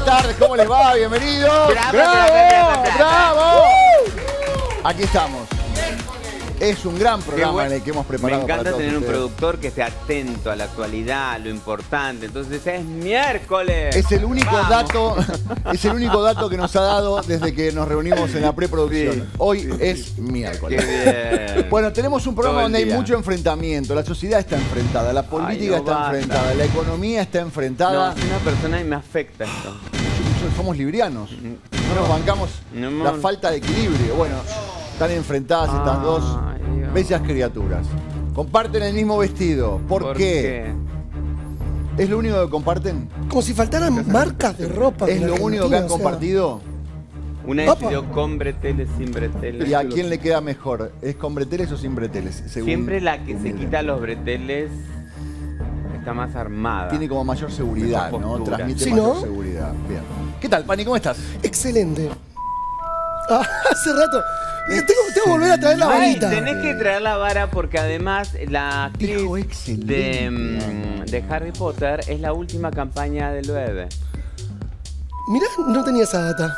buenas tardes, ¿cómo les va? Bienvenidos. Bravo, ¡Bravo! bravo, bravo. ¡Bravo! Aquí estamos. Es un gran Qué programa bueno. en el que hemos Me preparado para encanta todos tener un productor que esté atento a la actualidad, a lo importante. Entonces es miércoles. Es el único Vamos. dato, es el único dato que nos ha dado desde que nos reunimos en la preproducción. Sí. Hoy es Qué miércoles. bien. Bueno, tenemos un programa Todo donde hay mucho enfrentamiento. La sociedad está enfrentada, la política no está basta. enfrentada, la economía está no, enfrentada. soy una persona y me afecta esto. Somos librianos. No nos bancamos No, la no. falta de equilibrio. Bueno, están enfrentadas estas dos Ay, Dios. bellas criaturas. Comparten el mismo vestido. ¿Por, qué? ¿Es lo único que comparten? Como si faltaran marcas de ropa. ¿Es lo único que han o sea. compartido? Una decidió con breteles, sin breteles. ¿Y a quién le queda mejor? ¿Es con breteles o sin breteles? Según Siempre la que se quita los breteles está más armada. Tiene como mayor seguridad, ¿no? Transmite Sí, mayor ¿no? seguridad. Bien. ¿Qué tal, Pani? ¿Cómo estás? Excelente. Ah, hace rato. Tengo, tengo que volver a traer la varita. tenés que traer la vara porque además la actriz de, mm, de Harry Potter es la última campaña del 9. Mirá, no tenía esa data.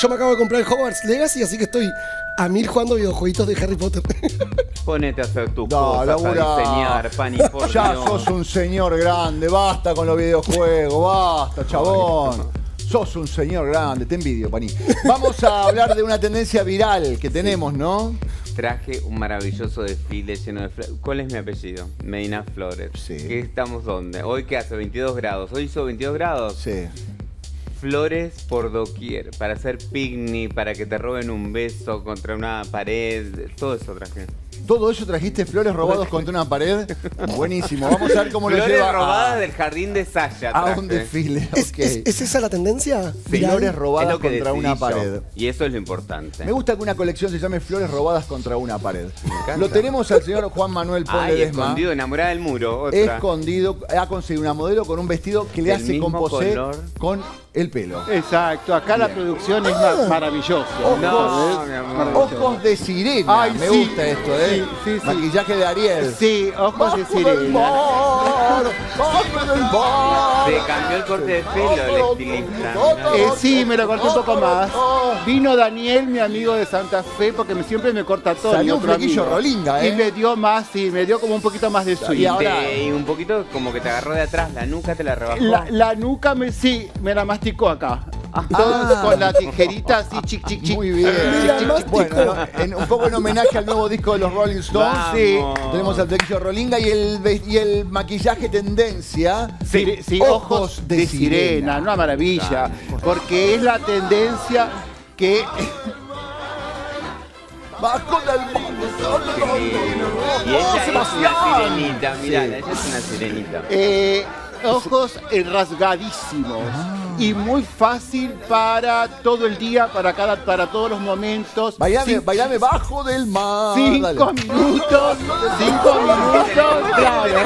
Yo me acabo de comprar el Hogwarts Legacy, así que estoy a mil jugando videojueguitos de Harry Potter. Ponete a hacer tus Da, cosas, a diseñar, Pani, por Ya Dios. sos un señor grande, basta con los videojuegos, basta, chabón. Sos un señor grande, te envidio, Pani. Vamos a hablar de una tendencia viral que tenemos, ¿no? Traje un maravilloso desfile lleno de flores. ¿Cuál es mi apellido? Medina Flores. Sí. ¿Qué estamos dónde? Hoy qué hace 22 grados. Hoy hizo 22 grados. Sí. Flores por doquier, para hacer picnic, para que te roben un beso contra una pared, todo eso traje. ¿Todo eso trajiste flores robados contra una pared? Buenísimo, vamos a ver cómo lo Flores lleva robadas a, del jardín de Sasha. a traje. un desfile. ¿Es, ok. es- es esa la tendencia? Flores Es robadas lo que contra una yo, pared. Y eso es lo importante. Me gusta que una colección se llame Flores robadas contra una pared. Lo tenemos al señor Juan Manuel Ponle Ay, Desma. escondido, enamorada del muro. Otra. escondido, ha conseguido una modelo con un vestido que le Del hace composer color. con el pelo. Exacto, acá la producción es ma- maravillosa. No, amor. Maravilloso. Ojos de sirena, Ay, me sí, gusta esto, ¿eh? sí, sí, sí. Maquillaje de Ariel. Sí, ojos de del sirena. mar, bajo del mar. Se cambió el corte de pelo el estilista. Eh, sí, me lo corté un poco más. Vino Daniel, mi amigo de Santa Fe, porque siempre me corta todo. Salió un flequillo amigo. rolinga, ¿eh? Y me dio más, sí, me dio como un poquito más de swing. Y ahora- y un poquito como que te agarró de atrás, la nuca te la rebajó. La, la nuca me, sí, me la masticó acá. Ah. Todo con la tijerita así, chic, chic, chic. Muy bien. Mira, mástico. Bueno, no, en- un poco en homenaje al nuevo disco de los Rolling Stones. Vamos. Sí. Tenemos al flequillo rolinga y el, y el maquillaje tendencia. Sí, sí, ojos de, sirena, una maravilla, porque es la tendencia que Bajo del mundo, solo Y ¡Oh, ella es una sirenita, mirá, Sí. ella es una sirenita. eh, ojos rasgadísimos y muy fácil para todo el día, para cada, para todos los momentos. Bailame, Cin- bailame bajo del mar. Cinco Dale. minutos, cinco minutos, claro.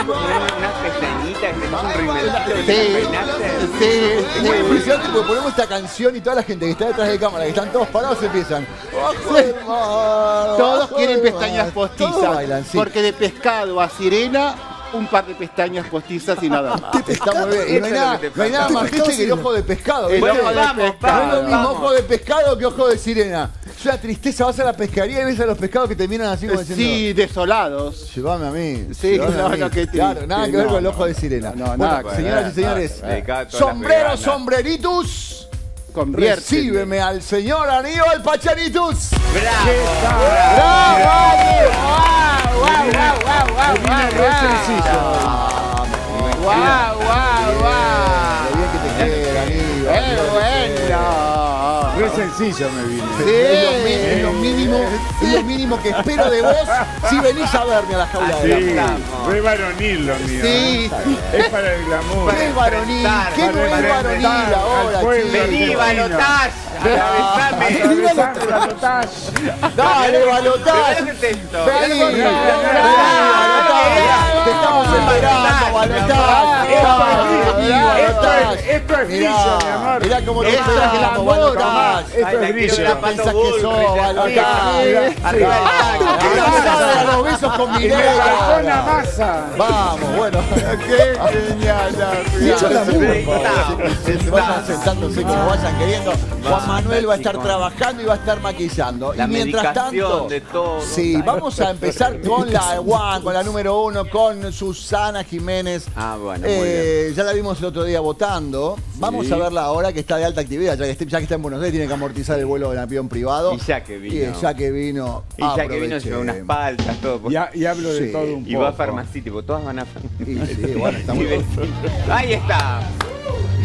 Es impresionante porque ponemos esta canción y toda la gente que está detrás de cámara, que están todos parados, empiezan. Bajo del mar, Todos bajo quieren del pestañas postizas, Todos bailan, sí. porque de pescado a sirena, un par de pestañas postizas y nada más. Está muy bien. Y no hay nada, no hay más triste que el ojo de pescado. El ¿viste? ojo de Vamos, No es lo mismo vamos. ojo de pescado que ojo de sirena. Es una tristeza, vas a la pescadería y ves a los pescados que te miran así como diciendo. Sí, desolados. Llévame a mí. Sí, no, mí". no, qué triste. Claro, nada que ver No, con el no, ojo de sirena. no, Bueno, nada señoras y señores, sombreros, sombreritus. Convierte. Recíbeme al señor Aníbal Pachanitus. ¡Bravo! ¡Bravo! ¡Wow, wow, wow, ¡Guau, guau, guau! Sencillo me vine. Sí. Es lo, mi- es lo mínimo, es lo mínimo que espero de vos si venís a verme a la jaula de Sí, la re varonil lo mío. Sí, Es para el glamour. ¿Qué es varonil? ¿Qué no es varonil ahora, chicos? Vení. Atravesar la balotage. Dale, balotaje. Vení, vení, balotaje. Te estamos esperando, balotaje. Balotaje. Esto es, Esto es brillo, mi amor. mirá cómo lo Esto es esperamos, glamour. Waldo Tomás. Esto la es la Pensás que Bullrich, sos, esa Waldo tía. Tomás. Arriba del tango. ¿Qué la los besos con Mireia? bajó la masa. Vamos, bueno. Qué genial. Se se vayan sentándose como vayan queriendo. Juan Manuel va a estar trabajando y va a estar maquillando. La y mientras tanto, sí, vamos a empezar con la one, con la número uno, con Susana Jiménez. Ah, bueno, Eh, ya la vimos el otro día votando. Vamos a verla ahora que está de alta actividad, ya que, esté- ya que está en Buenos Aires, tiene que amortizar el vuelo en avión privado. Y ya que vino. Y ya que vino. Y ya que vino lleva unas paltas, todo. Y, y hablo de Sí. todo un poco. Y va a farmacéutico, todas van a Y sí, bueno, está muy Y vecino. Ahí está.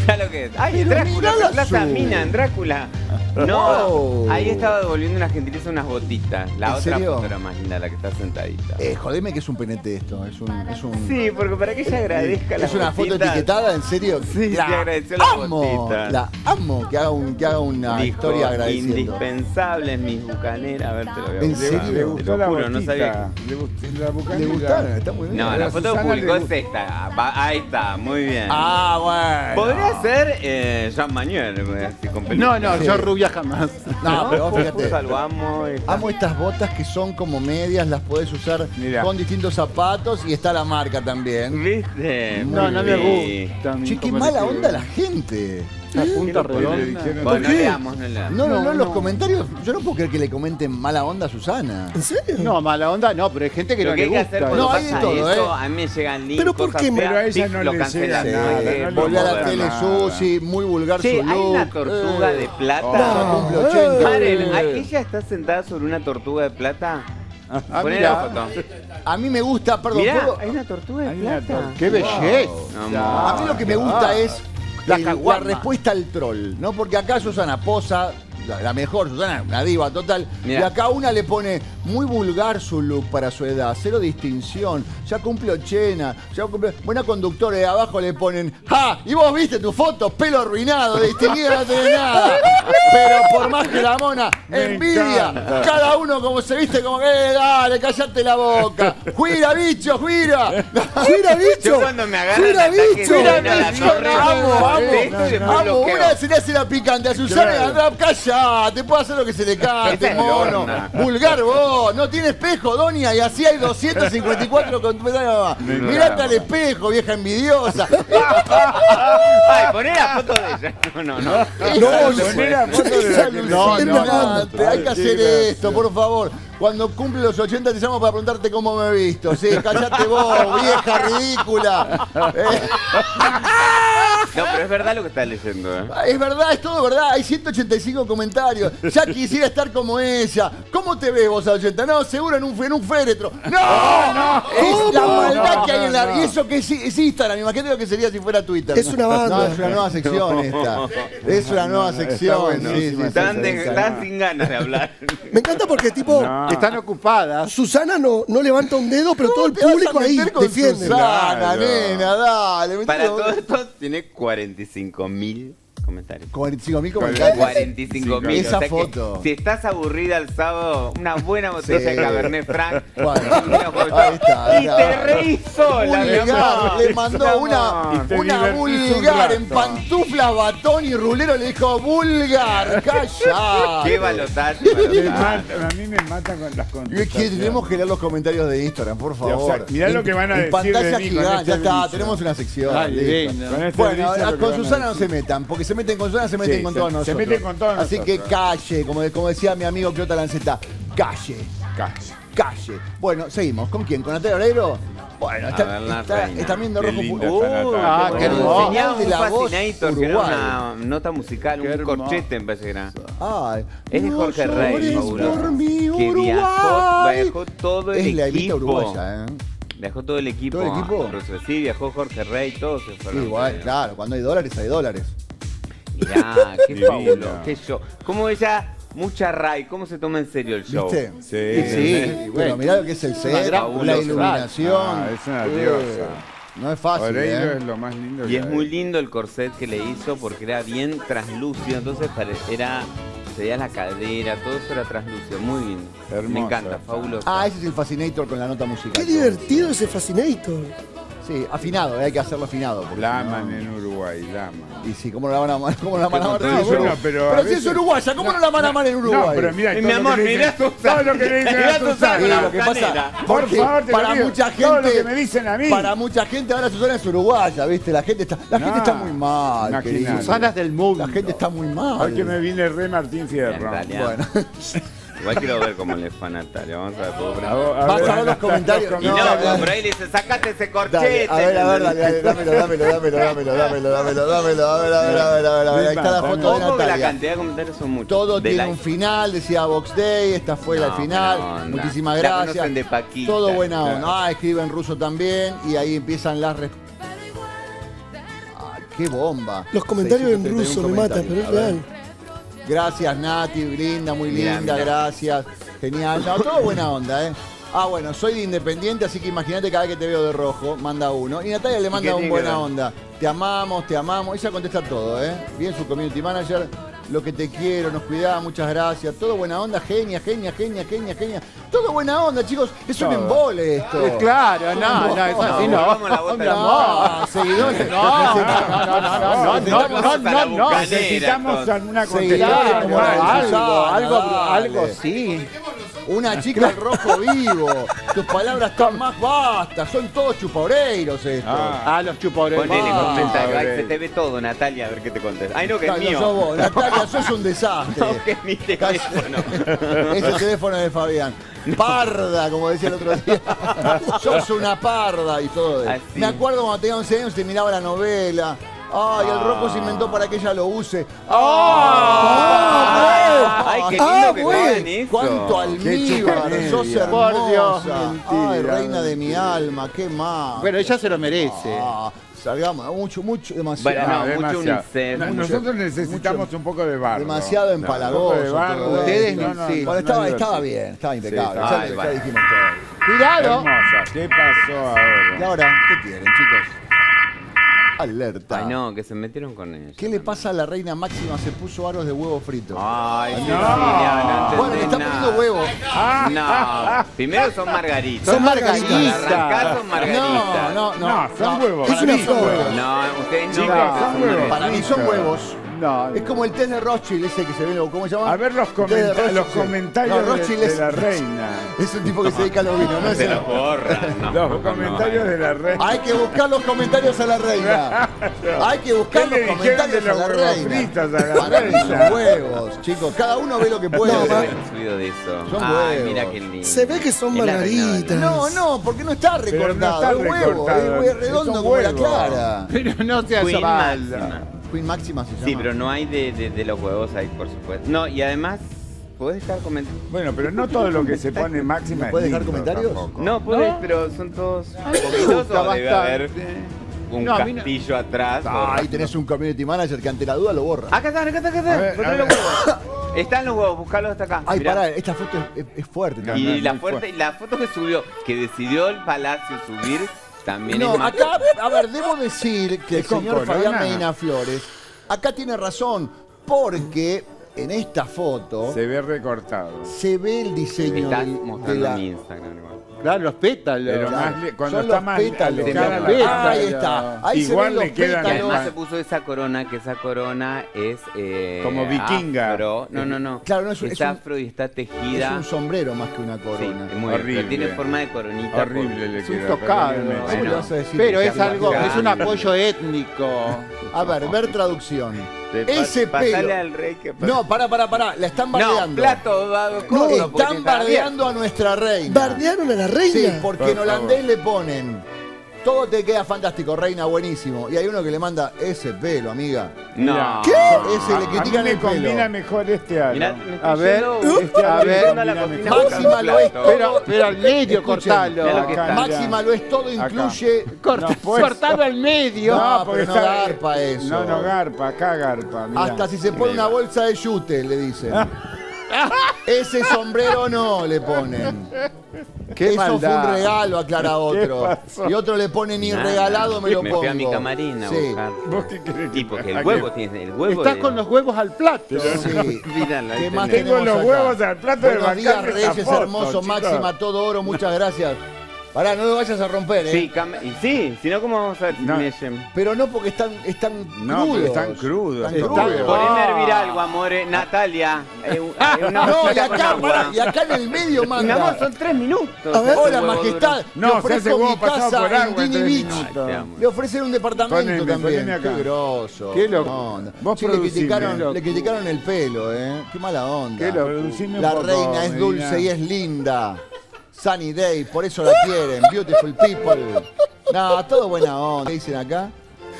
Ya lo que es. Ay, Pero Drácula, mirá la Plaza. Mina, en Drácula. No, Oh. ahí estaba devolviendo una gentileza unas botitas. La ¿En otra serio? foto era más linda, la que está sentadita. Eh, jodeme que es un penete esto. Es un. Es un Sí, porque para que ella agradezca las ¿Es una foto botitas, etiquetada? ¿En serio? Sí, la sí, agradeció las amo, botitas. La amo que haga, un, que haga una dijo, historia agradeciendo. indispensables mis bucaneras. A ver, te lo voy a ¿En buscar. serio? Le Te gustó la juro, botita. no sabía Le gustó la bucanera. ¿Le gustaron? Está muy bien. No, la la foto que Susana publicó es esta. Va- Ahí está, muy bien. Ah, bueno. Ser eh, Jean Manuel, eh, con No, peluca. no, Sí. yo rubia jamás. No, pero vos fíjate. amo. Amo estas botas que son como medias, las podés usar Mirá. con distintos zapatos y está la marca también. ¿Viste? No, no me Sí. gusta. Che, qué mala onda la gente. Punta redonda. no qué? no. No, los no. comentarios. Yo no puedo creer que le comenten mala onda a Susana. ¿En serio? No, mala onda no, pero hay gente que Lo no que le gusta. No, hay de todo, eso, ¿eh? a mí me llegan links, ¿Pero por qué? Pero a ella no lo le cancelan. nada, Volvió a la tele sushi, muy vulgar su hay una tortuga Eh. de plata. No, cumple 80. Paren, ¿a- ¿ella está sentada sobre una tortuga de plata? Ah, la foto. A mí me gusta, perdón, Mirá, ¿puedo? hay una tortuga de plata. ¡Qué belleza! A mí lo que me gusta es La el- la, caguama. respuesta al troll, ¿no? Porque acá Susana posa, la, la mejor, Susana, una diva total. Mirá. Y acá una le pone muy vulgar su look para su edad, cero distinción, ya cumple 80, ya cumple. Buena conductora y abajo le ponen, ¡ja! Y vos viste tu foto, pelo arruinado, de distinguida no tenés nada. Pero por más que la mona, Me envidia, encanta. cada uno como se viste, como que, eh, dale, callate la boca. ¡Juira, bicho, juira! ¡Mira, bicho! Yo cuando me agarran ¡Mira, ataques bicho! de Mira, vena a la bicho, amo, amo. de bloqueo. una se le hace la picante a Susana y Claro. Andrá, callate, puede hacer lo que se le cante, mono. Vulgar vos, no tiene espejo, Doña, y así hay 254 con Mirate al espejo, vieja envidiosa. Ay, poné la foto de ella. No, no, no. No, Poné la foto de no, no. hay que hacer esto, por favor. Cuando cumple los 80 te llamo para preguntarte cómo me he visto. Sí, callate vos, vieja ridícula. No, pero es verdad lo que estás leyendo, ¿eh? Es verdad, es todo verdad. Hay 185 comentarios. Ya quisiera estar como ella. ¿Cómo te ves vos a 80? No, seguro en un, en un féretro. ¡No! Es la maldad que hay en la. No, no. Y eso que es, es Instagram. Imagínate lo que sería si fuera Twitter. Es una banda. No, es una nueva sección esta. Es una nueva sección. Sí, sí, Están, de- sin ganas de hablar. Me encanta porque, tipo, No. Están ocupadas. Susana no, no levanta un dedo, pero todo el ¿Cómo te vas a público ahí defiende. Susana, Claro. nena, dale. Para todo esto tiene 45 mil comentarios. 45 mil comentarios. 45 mil. Esa o sea que foto. si estás aburrida el sábado, una buena botella Sí. de Cabernet Franc. Bueno, ahí está, y te reís sola, Vulgar, le mandó una, una un vulgar en pantuflas, batón y rulero. Le dijo, vulgar, calla. Qué balotaje. A mí me mata con las Y es que contestaciones. tenemos que leer los comentarios de Instagram, por favor. o sea, mirá En- lo que van a decir pantalla de mí con gigante, este ya está, tenemos una sección. Lindo. Con este Bueno, con Susana no se metan, porque se meten con Susana, se meten Sí, con se- todos se nosotros. meten con todos Así que calle, como, como decía mi amigo Clota Lanceta, calle, Casi. calle. Bueno, seguimos. ¿Con quién? ¿Con Natalia Oreiro? Bueno, está, la está, reina. está viendo Qué rojo. linda está Uh, Natalia. Ah, qué bueno. hermoso. Enseñaba de un la voz Fascinator, que era una nota musical, Qué un hermoso. corchete me parece que era. Ay, Es de no Jorge Rey, llores fabuloso. por mi Que viajó, Uruguay. viajó todo el Es la evita equipo. uruguaya, ¿eh? Viajó todo el equipo. ¿Todo el equipo? Sí, viajó Jorge Rey, todos se Sí, fueron. igual, claro, cuando hay dólares, hay dólares. Mirá, qué fabuloso, qué show. Cómo ella, mucha Ray, cómo se toma en serio el show. ¿Viste? Sí. Sí, Y bueno, mirá lo que es el set, la iluminación. Ah, es una Eh, diosa. no es fácil, Oreiro ¿eh? es lo más lindo Y que es hay. muy lindo el corset que le hizo porque era bien translúcido, entonces era, se veía la cadera, todo eso era translúcido, muy lindo. Me Hermoso. encanta, fabuloso. Ah, ese es el Fascinator con la nota musical. Qué divertido ese Fascinator. Sí, afinado, eh, hay que hacerlo afinado. La si no- aman en Uruguay, la aman. Y sí, ¿cómo no la van a amar? ¿Cómo la van a amar? No, bueno, pero a pero si veces- es uruguaya, ¿cómo no, la van a amar en Uruguay? No, pero mira, Mi lo amor, mirá Susana. Todo lo que le dicen Mirá a Susana, Susana. Sí, la lo que pasa, Por porque favor, te lo para digo. mucha gente, Todo lo que me dicen a mí. para mucha gente ahora Susana es uruguaya, ¿viste? La gente está, la gente está muy mal. Susana es del mundo. La gente está muy mal. Hoy que me viene re Martín Fierro. Bueno, Igual quiero ver cómo le fue a Natalia. Vamos a ver, a Vas ver, a ver los comentarios. Y no, dale. por ahí le dice, sacate ese dale, corchete. a ver, a ver, dale, dale, dámelo, dámelo, dámelo, dámelo, dámelo, dámelo, dámelo, a ver, a ver, a ver, a ver, a ver, ahí está la foto de Ojo que la Natalia. cantidad de comentarios son muchos. Todo De tiene like. un final, decía Box Day, esta fue la No, final. onda. Muchísimas La gracias. conocen de Paquita. Todo buena onda. Ah, escribe en ruso también y ahí empiezan las res- Ay, qué bomba. Los comentarios en 631 ruso me matan, pero es comentarios. A ver. real. Gracias, Nati, linda, muy Mirá, linda, mirá. gracias. Genial. No, todo buena onda, ¿eh? Ah, bueno, soy de Independiente, así que imagínate cada vez que te veo de rojo, manda uno. Y Natalia le manda un buena onda. Te amamos, te amamos. Ella contesta todo, ¿eh? Bien su community manager lo que te quiero, nos cuidá, muchas gracias. Todo buena onda, genia, genia, genia, genia, genia. Todo buena onda, chicos. Es un embole esto. Claro, no, no, es así no. No, seguidores. No, no, no, no, no, no, necesitamos una contestación. Algo, algo, algo sí. Una chica al rojo vivo. Tus palabras están más bastas. Son todos chuporeiros estos. Ah. A los chuporeros. Ponele Ah, comentario. Ay, pobre. se te ve todo, Natalia, a ver qué te contesta. Ay, no, que es No, no mío. sos vos. Natalia, sos un desastre. No, que es mi teléfono. Ese teléfono de Fabián. Parda, como decía el otro día. Sos una parda y todo. Así. Me acuerdo cuando tenía 11 años te miraba la novela. Ay, el rojo se inventó para que ella lo use. Ah, Ay, qué lindo Ah, que güey. hagan eso. ¡Cuánto almíbar! ¡Sos hermosa! ¡Ay, reina de mi alma! ¡Qué más! Bueno, ella se lo merece. Ah, salgamos, mucho, mucho, demasiado. Bueno, no, mucho demasiado. No, mucho- Nosotros necesitamos un poco de barro. demasiado empalagoso Un poco de barro. Ustedes no, sí. Bueno, estaba, estaba bien, estaba impecable. Sí, ya, ay, ya dijimos todo. Cuidado. Hermosa. ¿Qué pasó ahora? Y ahora, ¿qué quieren, chicos? Alerta. Ay, no, que se metieron con ella. ¿Qué le pasa a la reina máxima? Se puso aros de huevo frito. Ay, No. Cecilia, no bueno, le está nada. poniendo huevos. No, primero son margaritas. Son margaritas. arrancar son margaritas. No, no, no. No, son huevos. Para Es mí una huevos. No, ustedes no. Chicos, son son huevos. margaritas. Para mí son huevos. No, Es como el test de Rothschild ese que se ve, ¿cómo se llama? A ver los, de comenta- los comentarios No, de- la reina. Es un tipo que se dedica a los vinos, ¿no? Se los borran. No, los comentarios no. de la reina. Hay que buscar los comentarios a la reina. Hay que buscar ¿Qué le los comentarios de a la reina. fritos a la Para mí reina? son huevos, chicos. Cada uno ve lo que puede. No, se subido de eso. Son Ay, huevos. mira qué lindo. Se ve que son margaritas. No, no, porque no está Pero no recortado. está es huevo, recortado, es redondo como la clara. pero no seas Queen mala. Máxima. Queen Máxima se llama. Sí, pero no hay de, de, de los huevos ahí, por supuesto. No, y además, ¿puedes dejar comentarios? Bueno, pero no todo lo que se pone máxima ¿No puede es dejar lindo comentarios? tampoco. No, puedes, pero son todos poquitos gusta o debe bastante. haber un No, a mí no- castillo atrás. o- Ah, ahí tenés un community manager que ante la duda lo borra. Acá están, acá están, acá están. Ver, Encontré a los ver. huevos. Están los huevos, buscalos hasta acá. Ay, Mirá. pará, esta foto es, es- es fuerte No. Y no, la muy fuerte, fuerte. la foto que subió, que decidió el palacio subir, también No, es acá, a ver, debo decir que el ¿Es con señor? Fabián Medina Flores, acá tiene razón, porque en esta foto Se ve recortado. se ve el diseño Estás del- de mostrando la... mi Instagram igual. Claro, los pétalos. Pero más le- cuando son está los más pétalos. alejada la- pétalos. Ahí está, ahí Igual se ven le los quedan Y pétalos. además se puso esa corona, que esa corona es. eh, Como vikinga. Afro. No, no, no. Claro, no, es un- es, es un- afro y está Es tejida. un sombrero más que una Sí, corona. es muy Horrible. pero tiene forma de coronita. Horrible le Es un queda. tocado. perdónenme. ¿Cómo le Bueno. vas a decir? Pero que es sea algo, es un apoyo étnico. A ver, ver traducción. Te pa- Ese pasale pelo. al rey que No, pará, pará, pará. La están No, bardeando. plato dado No, codo, porque están está bardeando a nuestra reina. ¿Bardearon a la reina? Sí, porque Por en favor. holandés le ponen. Todo te queda fantástico, reina, buenísimo. Y hay uno que le manda ese pelo, amiga. No. ¿Qué? Ese A- le a critican mí el me combina pelo. mejor este aro. Mirá, me estoy A ver, este a ver. a Máxima lo es plato. Pero, pero al medio, cortalo. Máxima lo es todo, incluye. Corta- No, pues. cortalo al medio. No, pero no garpa eso. No, no garpa, acá garpa. mirá. Hasta si se pone una bolsa de yute, le dicen. Ese sombrero no le ponen. Qué Eso maldad. fue un regalo, aclara otro. Y otro le pone ni Nada. regalado me lo me pongo. fui a mi camarín a Sí. buscar. ¿Vos qué que Y porque te el huevo tiene. El huevo Estás de- con los huevos al plato. Sí. Míralo, ahí ¿Qué más. Tengo los acá? huevos al plato de Buenos días, bancarme esta Reyes foto, hermoso, chicos. Máxima, todo oro, muchas gracias. Pará, no lo vayas a romper, ¿eh? Sí, cam- y sí, si no, ¿cómo vamos a ver No. Pero no porque están, están No, porque crudos. están crudos. Están crudos. Por Ah. hervir algo, amore. Natalia. eh, un- eh, una No, y con acá, agua. pará, y acá en el medio Mi manda. amor, son tres minutos. A ver. Hola, huevo majestad. duro. No, le se hace ofrezco huevo mi pasado casa por agua en Dini Beach. te amo. Le ofrecen un departamento Poneme, también. poneme acá. Qué grosso. Qué loco. onda. Vos Sí, le producime. criticaron, Loco. le criticaron el pelo, ¿eh? Qué mala onda. Qué loco. Producime un La poco, reina es Medina. dulce y es linda. Sunny Day, por eso la quieren. Beautiful people. No, todo buena onda. ¿Qué dicen acá?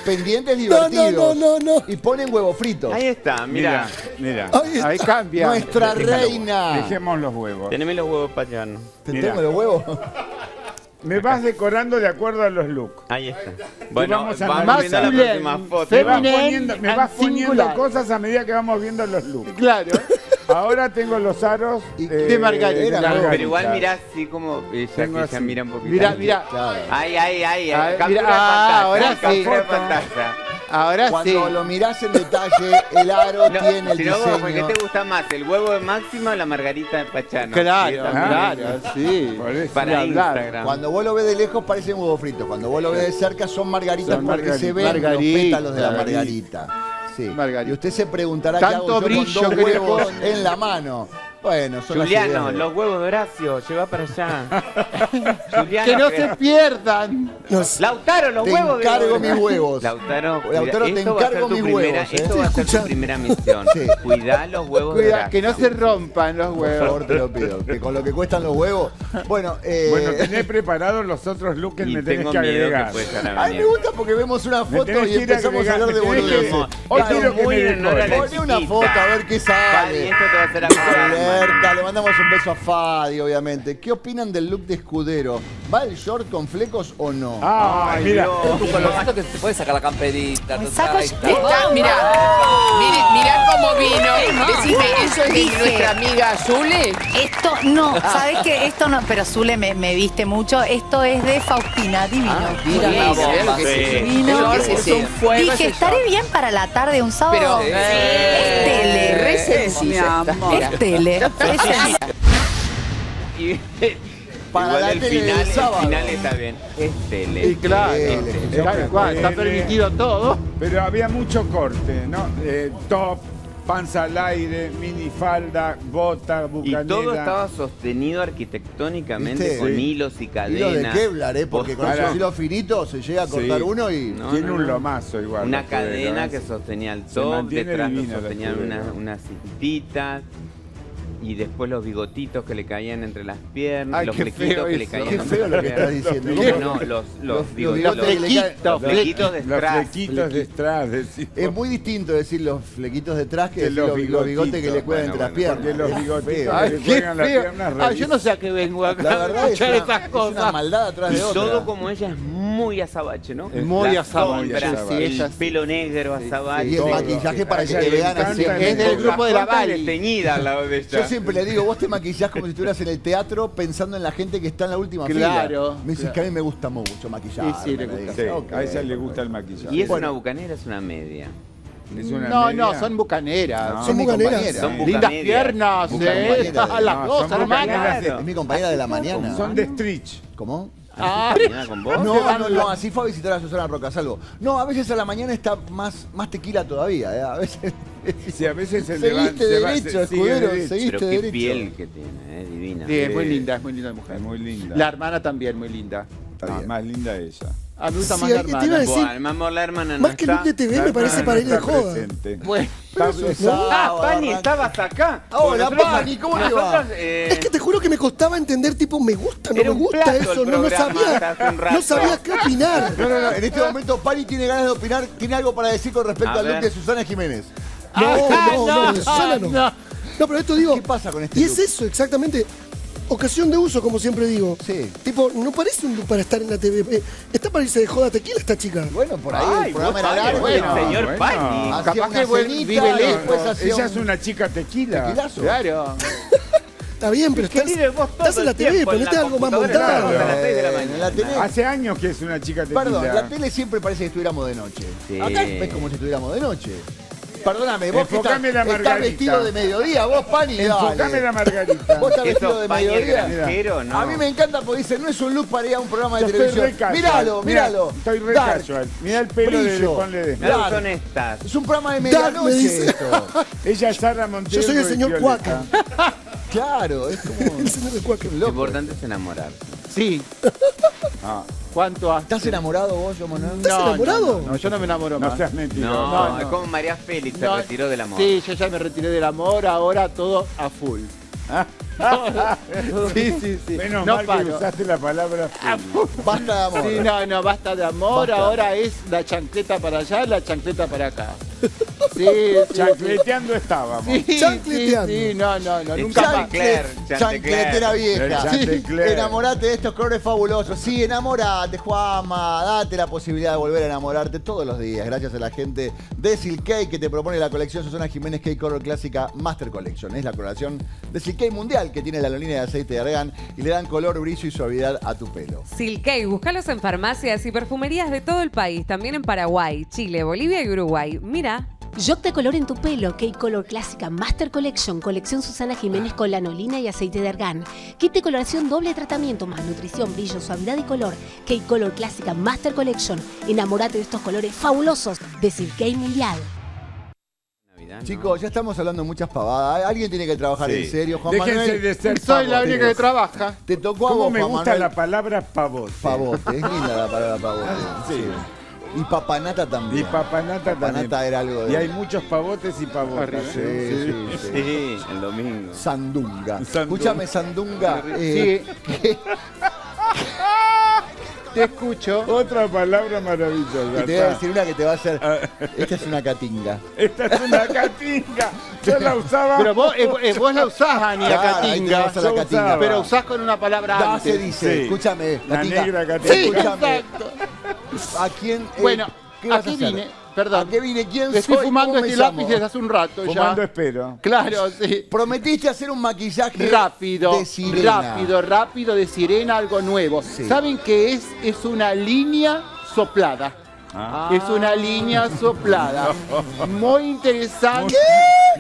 Pendientes No, no, divertidos. no, no, no. Y ponen huevos fritos. Ahí está, Mira, mira. Ahí cambia. Nuestra reina. Dejemos los huevos. Teneme los huevos payanos. ¿Te tengo los huevos? Me vas decorando de acuerdo a los looks. Ahí está. Bueno, vamos a vamos, viendo la próxima foto. Me vas poniendo, me vas poniendo cosas a medida que vamos viendo los looks. Claro. Ahora tengo los aros Y- eh, de Margarita. Margarita. Pero igual mirá así como que ya así. mira un poquito. Mira, mira. Claro. Ay, ay, ay, Ay, ay. Captura mira, de ah, pantalla. ahora sí. captura de Foto. pantalla. Ahora sí. Cuando lo mirás en detalle, el aro No, tiene el diseño. porque te gusta más? ¿El huevo de Máxima o la margarita de Pachano? Claro, claro, sí. Para. Instagram. Cuando vos lo ves de lejos parecen huevos fritos. Cuando vos lo ves de cerca son margaritas Son porque se margaritas. ven los Margarita, pétalos de la margarita. Sí. Margarita. Y usted se preguntará Tanto qué hago yo brillo con dos huevos en la mano. Bueno, son las Juliano, ideas los huevos de Horacio, lleva para allá. Juliano, Que no se pierdan. Lautaro, los Te huevos de encargo mis huevos. Lautaro, cuida- Lautaro, te esto va a ser encargo tu mis primera, huevos, ¿eh? Esto va a ser tu primera misión. Sí. Cuidá los huevos de Cuida, Horacio. que no se rompan los Por huevos. favor, te lo pido. Que con lo que cuestan los huevos. Bueno, eh, Bueno, tenés preparados los otros looks que Y me tenés tengo que miedo que agregar. a Ay, me gusta porque vemos una Me foto tenés y que ir empezamos a agregar- hablar de me tenés que- boludeces. Hoy quiero que muy me en honor a la decores. Poné una chiquita. foto a ver qué sale. esto te va a hacer acordar. Le mandamos un beso a Fadi, obviamente. ¿Qué opinan del look de escudero? ¿Va el short con flecos o no? Ah, Ay, mira. Dios. Tu colorcito que te puedes sacar la camperita. Me saco yo- Mirá, mirá, mirá cómo vino. Decime, ¿eso es de nuestra amiga Zule? Esto no, ¿sabes qué? Esto no, pero Zule me, me viste mucho. Esto es de Faustina, divino. Mira, sí. se Divino. Yo que es un fuego Dije, estaré bien para la tarde un sábado. Pero, es eh, tele. re sencilla está. Es tele. Sencilla. Y- Para Igual el final, sábado. el final está bien. Es tele. Y claro, Tele. tal cual, está permitido todo. Pero había mucho corte, ¿no? Eh, top, panza al aire, minifalda, bota, Y bucanera. todo estaba sostenido arquitectónicamente ¿Viste? con Sí. hilos y Hilos cadenas. de Kevlar, ¿eh? Porque con esos hilos finitos se llega a cortar Sí. uno y... No, Tiene no, un lomazo igual. Una cadena ¿eh? que sostenía el top, detrás lo sostenían unas, unas cintitas. Y después los bigotitos que le caían entre las piernas, Ay, los flequitos que le caían Qué entre feo las lo que estás piernas. diciendo. No, los, los, los flequitos de Los flequitos de decimos. Es muy distinto decir los flequitos detrás que decir los bigotes que le cuelgan Bueno, entre las piernas. porque los bigotitos que le cuelgan las piernas yo no sé a qué vengo acá. La verdad es escuchar una, esas es cosas. una maldad atrás de otra. todo como ella es muy azabache, ¿no? Muy azabache, el pelo negro azabache. Y el maquillaje para que te le vean así. Es del grupo de la Bali. desteñidas al lado de ella. Yo siempre le digo, vos te maquillás como si estuvieras en el teatro pensando en la gente que está en la última Claro, fila. Me dices claro. que a mí me gusta mucho maquillar. Sí, sí, le gusta. Sí, a ella le gusta el maquillaje. Y es una bucanera, es una media. Es una No, media. no, son bucaneras. No. Son mi bucaneras. compañera. Son bucaneras. Lindas piernas, Bucanera. eh. A las No, dos, son hermanas. bucaneras. Es mi compañera de la mañana. Son de Stritch. ¿Cómo? Ah, ¿Mañana con vos? No, no, no, así fue a visitar a Susana Rocasalvo. No, a veces a la mañana está más, más tequila todavía, ¿eh? A veces. Sí, a veces se Seguiste se va- derecho, escudero, seguiste Pero qué derecho. piel que tiene, eh, divina. Sí, es muy linda, es muy linda la mujer. Es muy linda. La hermana también, muy linda. Está Ah, bien. más linda ella. A mí me gusta Sí, más la ahí te iba a hermana. decir- la hermana no Más que look de TV me parece hermana para ir de joda. presente. Bueno, es un Ah, Pani, estabas acá. Hola, nosotros- Pani, ¿cómo le va? eh, Es que te juro que me costaba entender, tipo, me gusta, no Era me gusta eso, no, no sabía. No sabía qué opinar. No, no, no. En este momento, Pani tiene ganas de opinar, tiene algo para decir con respecto A al look de Susana Jiménez. No, no, no, Susana no. no. No, pero esto digo. ¿Qué pasa con este Y es look? eso, exactamente. Ocasión de uso, como siempre digo. Sí. Tipo, no parece un look para estar en la TV. Eh, está para irse de joda tequila esta chica. Bueno, por ahí Ay, el programa era largo. bueno, señor bueno. Pani. Hacía Capaz que cenita vive lejos. Ella un es una chica tequila. tequilazo. Claro. Está bien, pero Que estás, estás en la TV, ponete algo más montado. Eh, tele. Hace años que es una chica tequila. Perdón, la tele siempre parece que estuviéramos de noche. Sí. Acá es como si estuviéramos de noche. Perdóname, vos que estás, la estás vestido de mediodía, vos, Pani, Enfocame dale. la margarita. Vos estás vestido de mediodía. granjero, no. A mí me encanta porque dice, no es un look para ir a un programa de Yo estoy televisión. Míralo, míralo. Estoy re Dark, casual. Mirá el pelo de brillo. Juan Ledesma. Claro. son estas. Es un programa de medianoche. Ella es Sara Montero. Yo soy el señor. Cuaca. Claro, es como... El señor de Cuaca. Lo importante es enamorarse. Sí. Ah, ¿Cuánto has? ¿Estás enamorado vos, yo, Manuel? ¿Estás enamorado? No, no, yo no me enamoro no más. seas mentiroso. No, no, es no. como María Félix se No, retiró del amor. Sí, yo ya me retiré del amor, ahora todo a full. sí, sí, sí. Menos no mal que paro. usaste la palabra full. Basta de amor. Sí, no, no, basta de amor, Basta. ahora es la chancleta para allá, la chancleta para acá. Sí, sí, Chancleteando estábamos. sí, sí, Chancleteando. sí, no, no, no, nunca más. Chantecler, Chancletera vieja. Chantecler. Enamorate de estos colores fabulosos. Sí, enamorate, Juanma. Date la posibilidad de volver a enamorarte todos los días. Gracias a la gente de Silkei que te propone la colección Susana Jiménez Cake Color Clásica Master Collection. Es la coloración de Silkei Mundial que tiene la línea de aceite de argán y le dan color, brillo y suavidad a tu pelo. Silkei, búscalos en farmacias y perfumerías de todo el país, también en Paraguay, Chile, Bolivia y Uruguay. Mira, Joc de color en tu pelo, Cake Color Clásica Master Collection, colección Susana Jiménez con lanolina y aceite de argán. Kit de coloración doble tratamiento más nutrición, brillo, suavidad y color. Cake Color Clásica Master Collection. Enamórate de estos colores fabulosos de Silkei Mundial. Chicos, ya estamos hablando muchas pavadas. Alguien tiene que trabajar Sí. en serio. Juan Déjense Manuel, de ser Soy la única que trabaja. te tocó a ¿Cómo vos, me Juan gusta Manuel. la palabra pavote? Pavote, es linda la palabra pavote. Sí. Y papanata también. Y papanata también. Papanata era algo de... Y hay muchos pavotes y pavotes. Sí, sí, sí. Sí, el domingo. Sandunga. Sandunga. Escúchame, Sandunga. eh, Sí. Te escucho. Otra palabra y maravillosa. te voy a decir una que te va a hacer. Ah. Esta es una catinga. Esta es una catinga. Yo la usaba. Pero vos, eh, eh, vos la usás, Ani, la Claro, ahí catinga. tenemos a la Yo catinga. usaba. Pero usás con una palabra Ya antes. se dice, Sí. escúchame, La catinga. negra catinga. Sí, Escúchame, exacto. ¿a quién? eh, Bueno, ¿qué vas aquí a hacer? vine, perdón. ¿A qué vine? ¿Quién Estoy soy? fumando ¿Cómo me este lápiz desde hace un rato Fumando ya. espero. Claro, sí. Prometiste hacer un maquillaje Rápido, de sirena. rápido, rápido de sirena, algo nuevo. Sí. ¿Saben qué es? Es una línea soplada. Ah. Es una línea soplada. Muy interesante.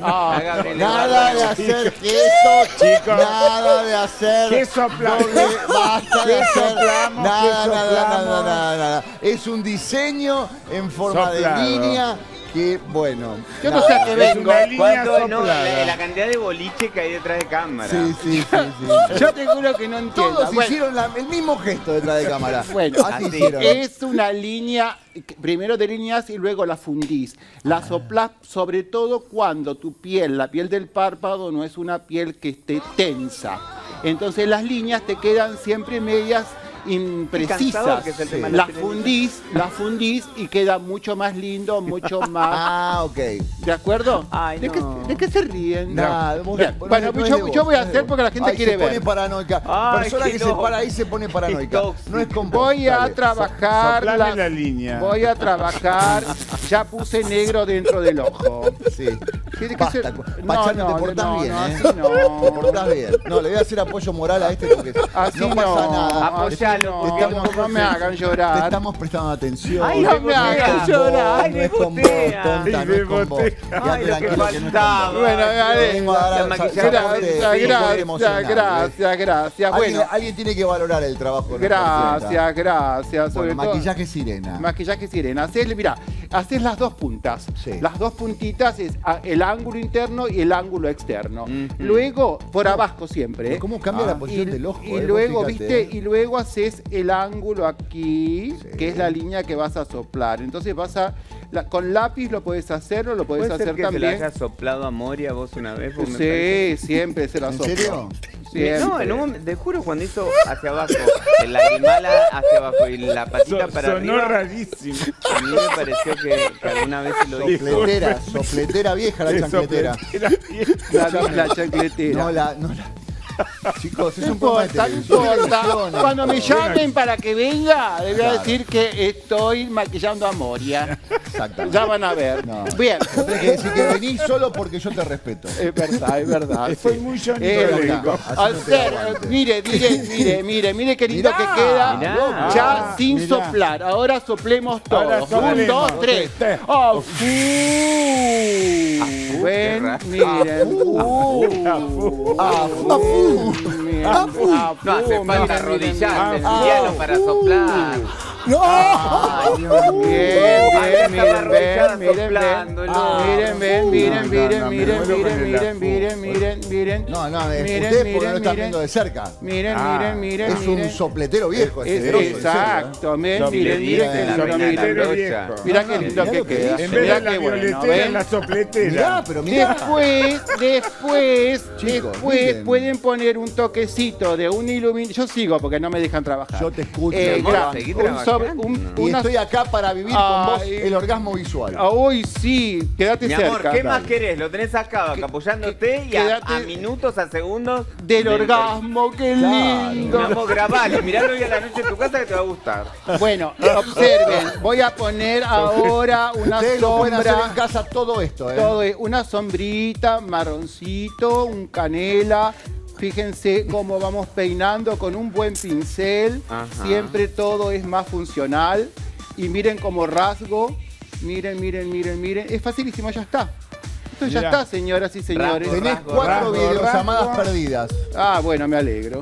Ah, Nada de hacer queso, Chicos. Nada de hacer. ¿Qué soplamos? basta de ¿Qué hacer. Nada, ¿Qué nada, nada, nada, nada. Es un diseño en forma Soplado. de línea que, bueno. yo no sé a qué vengo. ¿Cuánto? No, la, la cantidad de boliche que hay detrás de cámara. Sí, sí, sí, sí. Yo te juro que no entiendo. Todos Bueno, hicieron la- el mismo gesto detrás de cámara. Bueno, así así. hicieron. Es una línea, primero delineas y luego la fundís. La soplás sobre todo cuando tu piel, la piel del párpado, no es una piel que esté tensa. Entonces las líneas te quedan siempre medias imprecisas. cansador que es el tema de la Las fundís, las fundís y queda mucho más lindo, mucho más... Ah, ok. ¿De acuerdo? Ay, ¿De, no. qué, de qué se ríen? Nada, vos- Bien, no bueno, no yo, voy a hacer porque la gente Ay, quiere se pone ver. paranoica. Ay, Persona que se para ahí se pone paranoica. No es con. Voy a Dale. trabajar soplame la línea. Voy a trabajar. Ya puse negro dentro del ojo. Sí. ¿Qué- qué Basta, se- cu- No, no, te portás no, bien, no, ¿eh? así no. Te portás bien. No, le voy a hacer apoyo moral a este porque Así no pasa nada. Apoyalo, así porque no, no me hagan Te llorar. estamos prestando atención. Ay, no me me hagan llorar. Ay, No me es con vos, botea. tonta, no es me con vos. Ay, lo que no faltaba. Bueno, Gracias, gracias, gracias, Bueno, alguien tiene que valorar el trabajo. gracias, gracias. Sobre Bueno, todo. maquillaje sirena. Maquillaje sirena. Haces, mira, haces las dos puntas. Sí. Las dos puntitas es ah, el ángulo interno y el ángulo externo. Luego, por abajo siempre. ¿Cómo cambia la posición y, del ojo? y eh? Luego, fíjate, viste, eh. y luego haces el ángulo aquí, Sí. que es la línea que vas a soplar. Entonces vas a, la- con lápiz lo puedes hacer o lo puedes ¿Puede ser hacer que se le también. haya soplado a Moria vos una vez? Porque me Sí, siempre se la ¿En sopla. serio? Siempre. No, en un momento, te juro, cuando hizo hacia abajo, el lagrimala hacia abajo y la patita So- para sonó arriba, rarísimo. a mí me pareció que, que alguna vez se lo hizo. Sopletera, sopletera vieja la chancletera. La, la chancletera. No la, no la, Chicos, es un importa, no importa. Cuando me llamen para que venga, les voy a Claro. decir que estoy maquillando a Moria. Exactamente. Ya van a ver. No. Bien. Tenés que decir que venís solo porque yo te respeto. Es verdad, es verdad. Sí. muy Johnny. Así Al ser, eh, mire, mire, mire, mire, mire qué lindo Mirá, que queda. mirá. Ya Ah, sin mirá. soplar. Ahora soplemos todos. Ahora Un, dos, tres. Oh, Afu, Ven, miren. Afu. Afu. Afu. No hace Afu, falta arrodillarse. Emiliano, para soplar. ¡No! Ay, Dios mío. Bien, bien, miren, ven, miren, ven. Miren, ven, miren, No, no, miren, miren, miren, miren, miren, miren, miren. No, no, usted porque miren, no lo está miren. viendo de cerca. Miren, Ah, miren, miren, Es miren. un sopletero viejo ese. ¿eh? Exacto, miren, miren, miren. Sopletero viejo. Mirá que lo que queda. En vez Mirá de la. Mirá, pero mirá. Después, después, después miren. pueden poner un toquecito de un iluminador. Yo sigo porque no me dejan trabajar. Yo te escucho. Eh, un un- Y una- estoy acá para vivir con vos el orgasmo visual. Ah, Uy, sí, quédate Mi cerca. amor, ¿qué más querés? Lo tenés acá, apoyándote y a, minutos, a segundos. Del del- orgasmo, qué Claro. lindo. Mi amor, grabalo, miralo hoy a la noche en tu casa que te va a gustar. Bueno, observen, voy a poner ahora una Ustedes lo pueden hacer en sombra. casa todo esto, ¿eh? Todo es una sombrita, marroncito, un canela. Fíjense cómo vamos peinando con un buen pincel. Ajá. Siempre todo es más funcional. Y miren como rasgo. Miren, miren, miren, miren. Es facilísimo, ya está. Esto ya Mirá. está, señoras y señores. Rasgo, Tenés Rasgo, cuatro rasgo, videollamadas rasgo. perdidas. Ah, bueno, me alegro.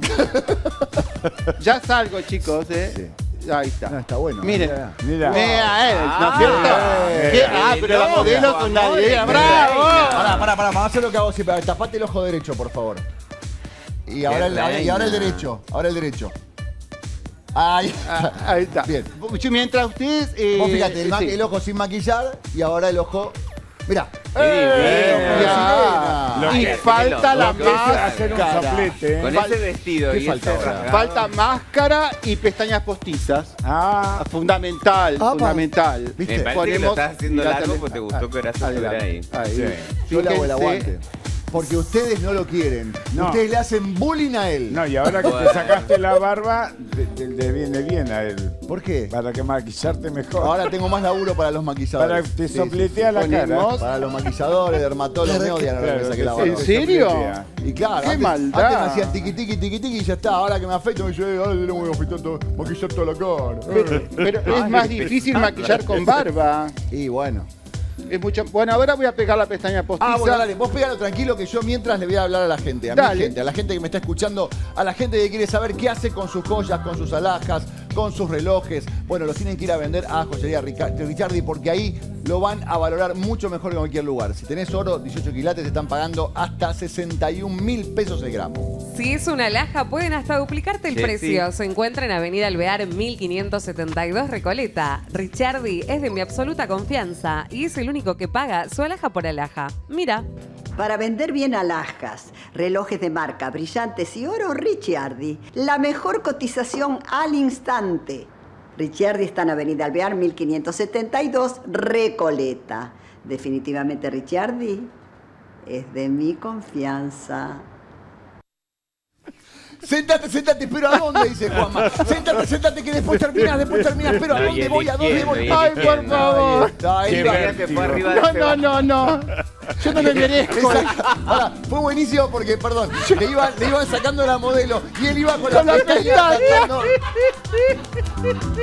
ya salgo, chicos, ¿eh? Ahí está. No, está bueno. Miren. Mira. Vea, eh, ¿no es Ah, cierto? ¿Qué? Ah, pero la modelo con la idea. ¡Bravo! Pará, pará, pará, vamos a hacer lo que hago siempre. Tapate el ojo derecho, por favor. Y ahora, el, y ahora el derecho. Ahora el derecho. Ahí. Ah, ahí está. Bien. Mientras ustedes. eh, Vos fíjate, el, sí. el ojo sin maquillar y ahora el ojo. Mirá. Lo Y que- falta la máscara. ¿eh? Con Fal- ese vestido ¿Qué y falta rasgado. Falta máscara y pestañas postizas. Ah, Fundamental, Apa. fundamental. ¿Viste? Me parece que lo estás haciendo largo porque te gustó que ahora ahí. Ahí. Sí. Yo le hago el aguante. Porque ustedes no lo quieren. No. Ustedes le hacen bullying a él. no, y ahora que te sacaste la barba, te, te- le viene bien a él. ¿Por qué? Para que maquillarte mejor. Ahora tengo más laburo para los para maquilladores. que te Sí, sí, sopletea la cara. Para los maquilladores, dermatólogos, me odian ahora que saqué la barba. ¿En se serio? Y claro, ¡Qué antes, maldad! antes me hacían tiqui tiqui tiqui tiqui y ya está. Ahora que me afeito me dice, "Eh, ahora tengo que afeitar todo, maquillar toda la cara. Pero, pero es más difícil maquillar con barba. Y bueno. Es mucho. Bueno, ahora voy a pegar la pestaña postiza. Ah, bueno, dale, vos pégalo tranquilo que yo mientras le voy a hablar a la gente, a Dale. mi gente, a la gente que me está escuchando, a la gente que quiere saber qué hace con sus joyas, con sus alhajas, con sus relojes. Bueno, los tienen que ir a vender a Joyería Ricciardi porque ahí lo van a valorar mucho mejor que en cualquier lugar. Si tenés oro, 18 quilates, te están pagando hasta 61 mil pesos el gramo. Si es una alhaja, pueden hasta duplicarte el Sí, precio. sí. Se encuentra en Avenida Alvear 1572 Recoleta. Richardi es de mi absoluta confianza y es el único que paga su alhaja por alhaja. Mira. Para vender bien alhajas, relojes de marca, brillantes y oro, Ricciardi. La mejor cotización al instante. Ricciardi está en Avenida Alvear 1572 Recoleta. Definitivamente Ricciardi es de mi confianza. Sentate, sentate, pero ¿a dónde? Dice Juanma. Sentate, sentate, que después terminás, después terminás, pero ¿a dónde voy? ¿A dónde voy? Ay, por favor. No, no, no, no. Yo no me merezco. Ahora, fue buenísimo porque, perdón, le iban, le iban sacando la modelo y él iba con, Con la pestaña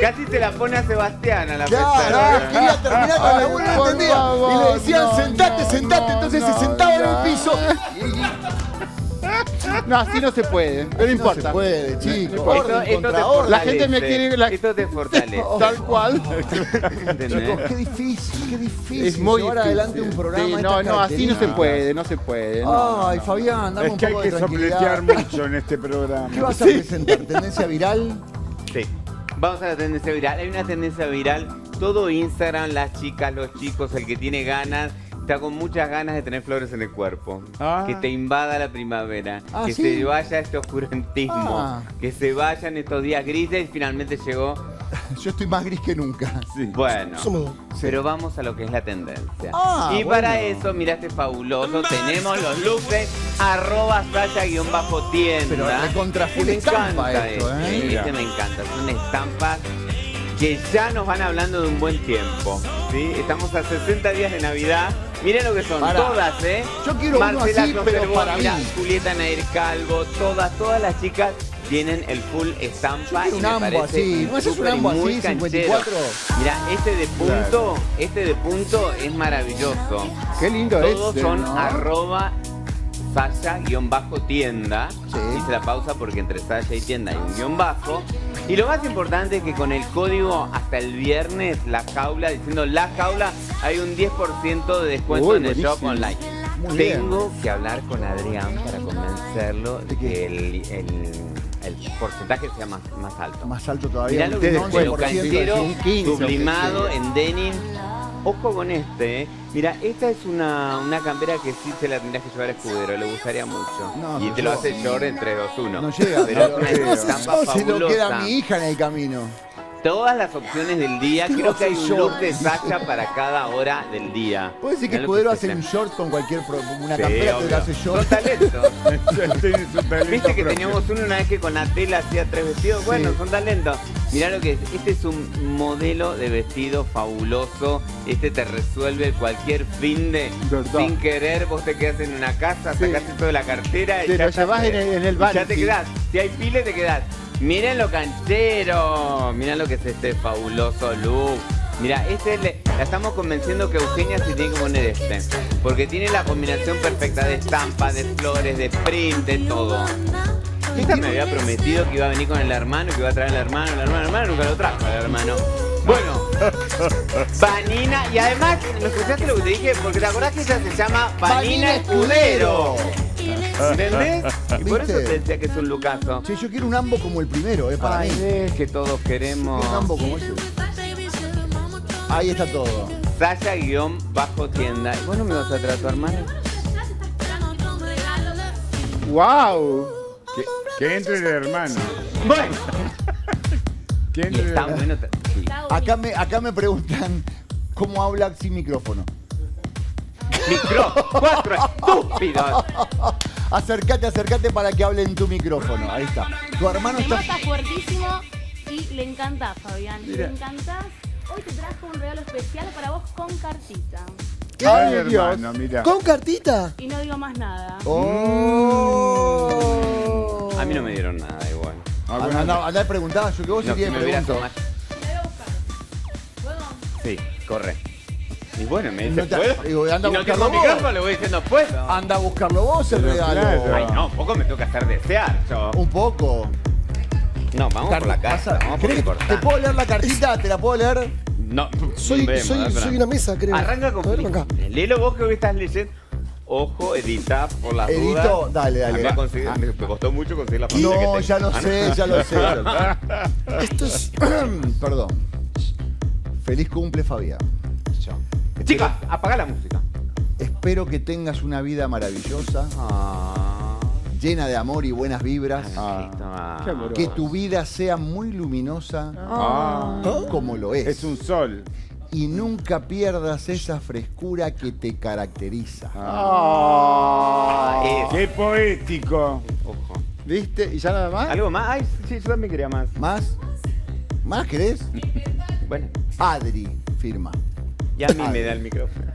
Casi se la pone a Sebastián a la Claro, pestaña. quería terminar con la entendía. favor, y le decían, sentate, sentate. Entonces se sentaba en el piso. No, así no se puede. Pero no no importa. se puede, chicos. Esto, te. La gente me fortalece. quiere- la- Esto te fortalece. Tal cual. Chicos, qué difícil, qué difícil. Es muy llevar difícil. adelante un programa. Sí, no, no, así no se puede, no se puede. no. Ay, Fabián, dame Es un que hay poco que sopletear mucho en este programa. ¿Qué vas a presentar? ¿Tendencia viral? Sí. Vamos a la tendencia viral. Hay una tendencia viral. Todo Instagram, las chicas, los chicos, el que tiene ganas, está con muchas ganas de tener flores en el cuerpo. Ah. Que te invada la primavera. Ah, que ¿sí? se vaya este oscurantismo. Ah. Que se vayan estos días grises y finalmente llegó Yo estoy más gris que nunca. Bueno, Somos pero vamos a lo que es la tendencia. Ah, y para bueno. eso, mira este fabuloso, tenemos los looks de arroba saya-tienda. Pero full me estampa encanta esto, ¿eh? este, este me encanta, son estampas que ya nos van hablando de un buen tiempo. ¿sí? Estamos a 60 días de Navidad. Miren lo que son, Pará. todas, ¿eh? Yo quiero uno Marcela así, pero para mirá, mí. Julieta Nair Calvo, todas, todas las chicas tienen el full estampa. Yo quiero y un me ambo parece así. ¿No haces un súper y ambo muy así, canchero. 54? Mira, este de punto, este de punto es maravilloso. Qué lindo Todos este, son ¿no? arroba Sasha-tienda. Hice la pausa porque entre Sasha y tienda hay un guion bajo. Y lo más importante es que con el código hasta el viernes, la jaula, diciendo la jaula, hay un 10% de descuento Uy, en el shop online. Muy bien. Tengo que hablar con Adrián para convencerlo de que el, el- el porcentaje sea más, más alto. Más alto todavía. Mirá lo que es 11%, lo canchero, un 15%. sublimado en denim. Ojo con este, ¿eh? Mira, esta es una, una campera que sí te la tendrías que llevar a escudero, le gustaría mucho. No, y no te lo hace short en 3, 2, 1. No llega. Pero es no, una estampa se lo queda fabulosa. mi hija en el camino. Todas las opciones del día, ¿Qué creo que hay un short? look de Sasha para cada hora del día. ¿Puede decir que lo Escudero es hace un short con cualquier pro- una Sí, campera que hace Son short? talentos. Tiene su talento Viste que propio. teníamos uno una vez que con la tela hacía tres vestidos. Bueno, Sí. son talentos. Mirá lo que es. Este es un modelo de vestido fabuloso. Este te resuelve cualquier fin de ¿Verdad? sin querer. Vos te quedás en una casa, Sí. sacaste toda la cartera y Te ya lo estás- llevas en el- en el y Ya te quedás. Si hay pile, te quedás. Miren lo canchero. Miren lo que es este fabuloso look. Mira, este le- la estamos convenciendo que Eugenia se tiene que poner este. Porque tiene la combinación perfecta de estampa, de flores, de print, de todo. Esta me había prometido que iba a venir con el hermano, que iba a traer al hermano, el hermano, el hermano nunca lo trajo al hermano. Bueno, Vanina, y además, ¿no escuchaste lo que te dije? Porque te acordás que ella se llama Vanina Escudero. ¿Entendés? Y por eso te decía que es un lucaso. Che, yo quiero un ambo como el primero, eh, para Ay, mí. ves que todos queremos. Un ambo como ese. Ahí está todo. Sasha guion bajo tienda. ¿Y vos no me vas a traer a tu hermano? ¡Wow! Que, que entre el hermano. Bueno. Que entre el está hermano. bueno. ta- sí. Acá me, acá me preguntan cómo habla sin micrófono. Micro, cuatro estúpidos. Acércate, acércate para que hable en tu micrófono. Ahí está. Tu hermano está. está fuertísimo y le encanta, Fabián. Mira. Le encantás. Hoy te trajo un regalo especial para vos con cartita. Ay, Ay, Dios. hermano, mira. Con cartita. Y no digo más nada. Oh. A mí no me dieron nada igual. Ah, bueno, Anda, anda a preguntar, yo que vos No, si pregunto. tomado- Sí, corre. Y bueno, me dice, No te- ¿puedo? digo, anda a y no buscarlo tengo vos. micrófono, le voy diciendo, ¿puedo? Anda a buscarlo vos el Pero regalo. claro. Ay, no, poco me toca hacer desear yo. Un poco. No, vamos por la casa, Pasa- vamos por ¿Querés- la ¿Te puedo leer la cartita? ¿Te la puedo leer? No, Soy, vemos, soy, soy una mesa, creo. Arranca con ver, acá. Léelo vos que hoy estás leyendo. Ojo, edita por las Edito, dudas. dale, dale. Conseguí- me me costó mucho conseguir la pantalla que No, tengo. ya lo Ah, sé, no. ya lo sé. ya lo sé. Esto es. Perdón. Feliz cumple, Fabián. Chicas, apaga la música. Espero que tengas una vida maravillosa, Ah, llena de amor y buenas vibras. ah, qué amoroso. Que tu vida sea muy luminosa Ah, como lo es. es un sol. Y nunca pierdas esa frescura que te caracteriza. Ah, Qué poético. Ojo. ¿Viste? ¿Y ya nada más? ¿Algo más? Ay, sí, yo también quería más. ¿Más? ¿Más querés? Bueno, Adri, firma. Y a mí me da el micrófono.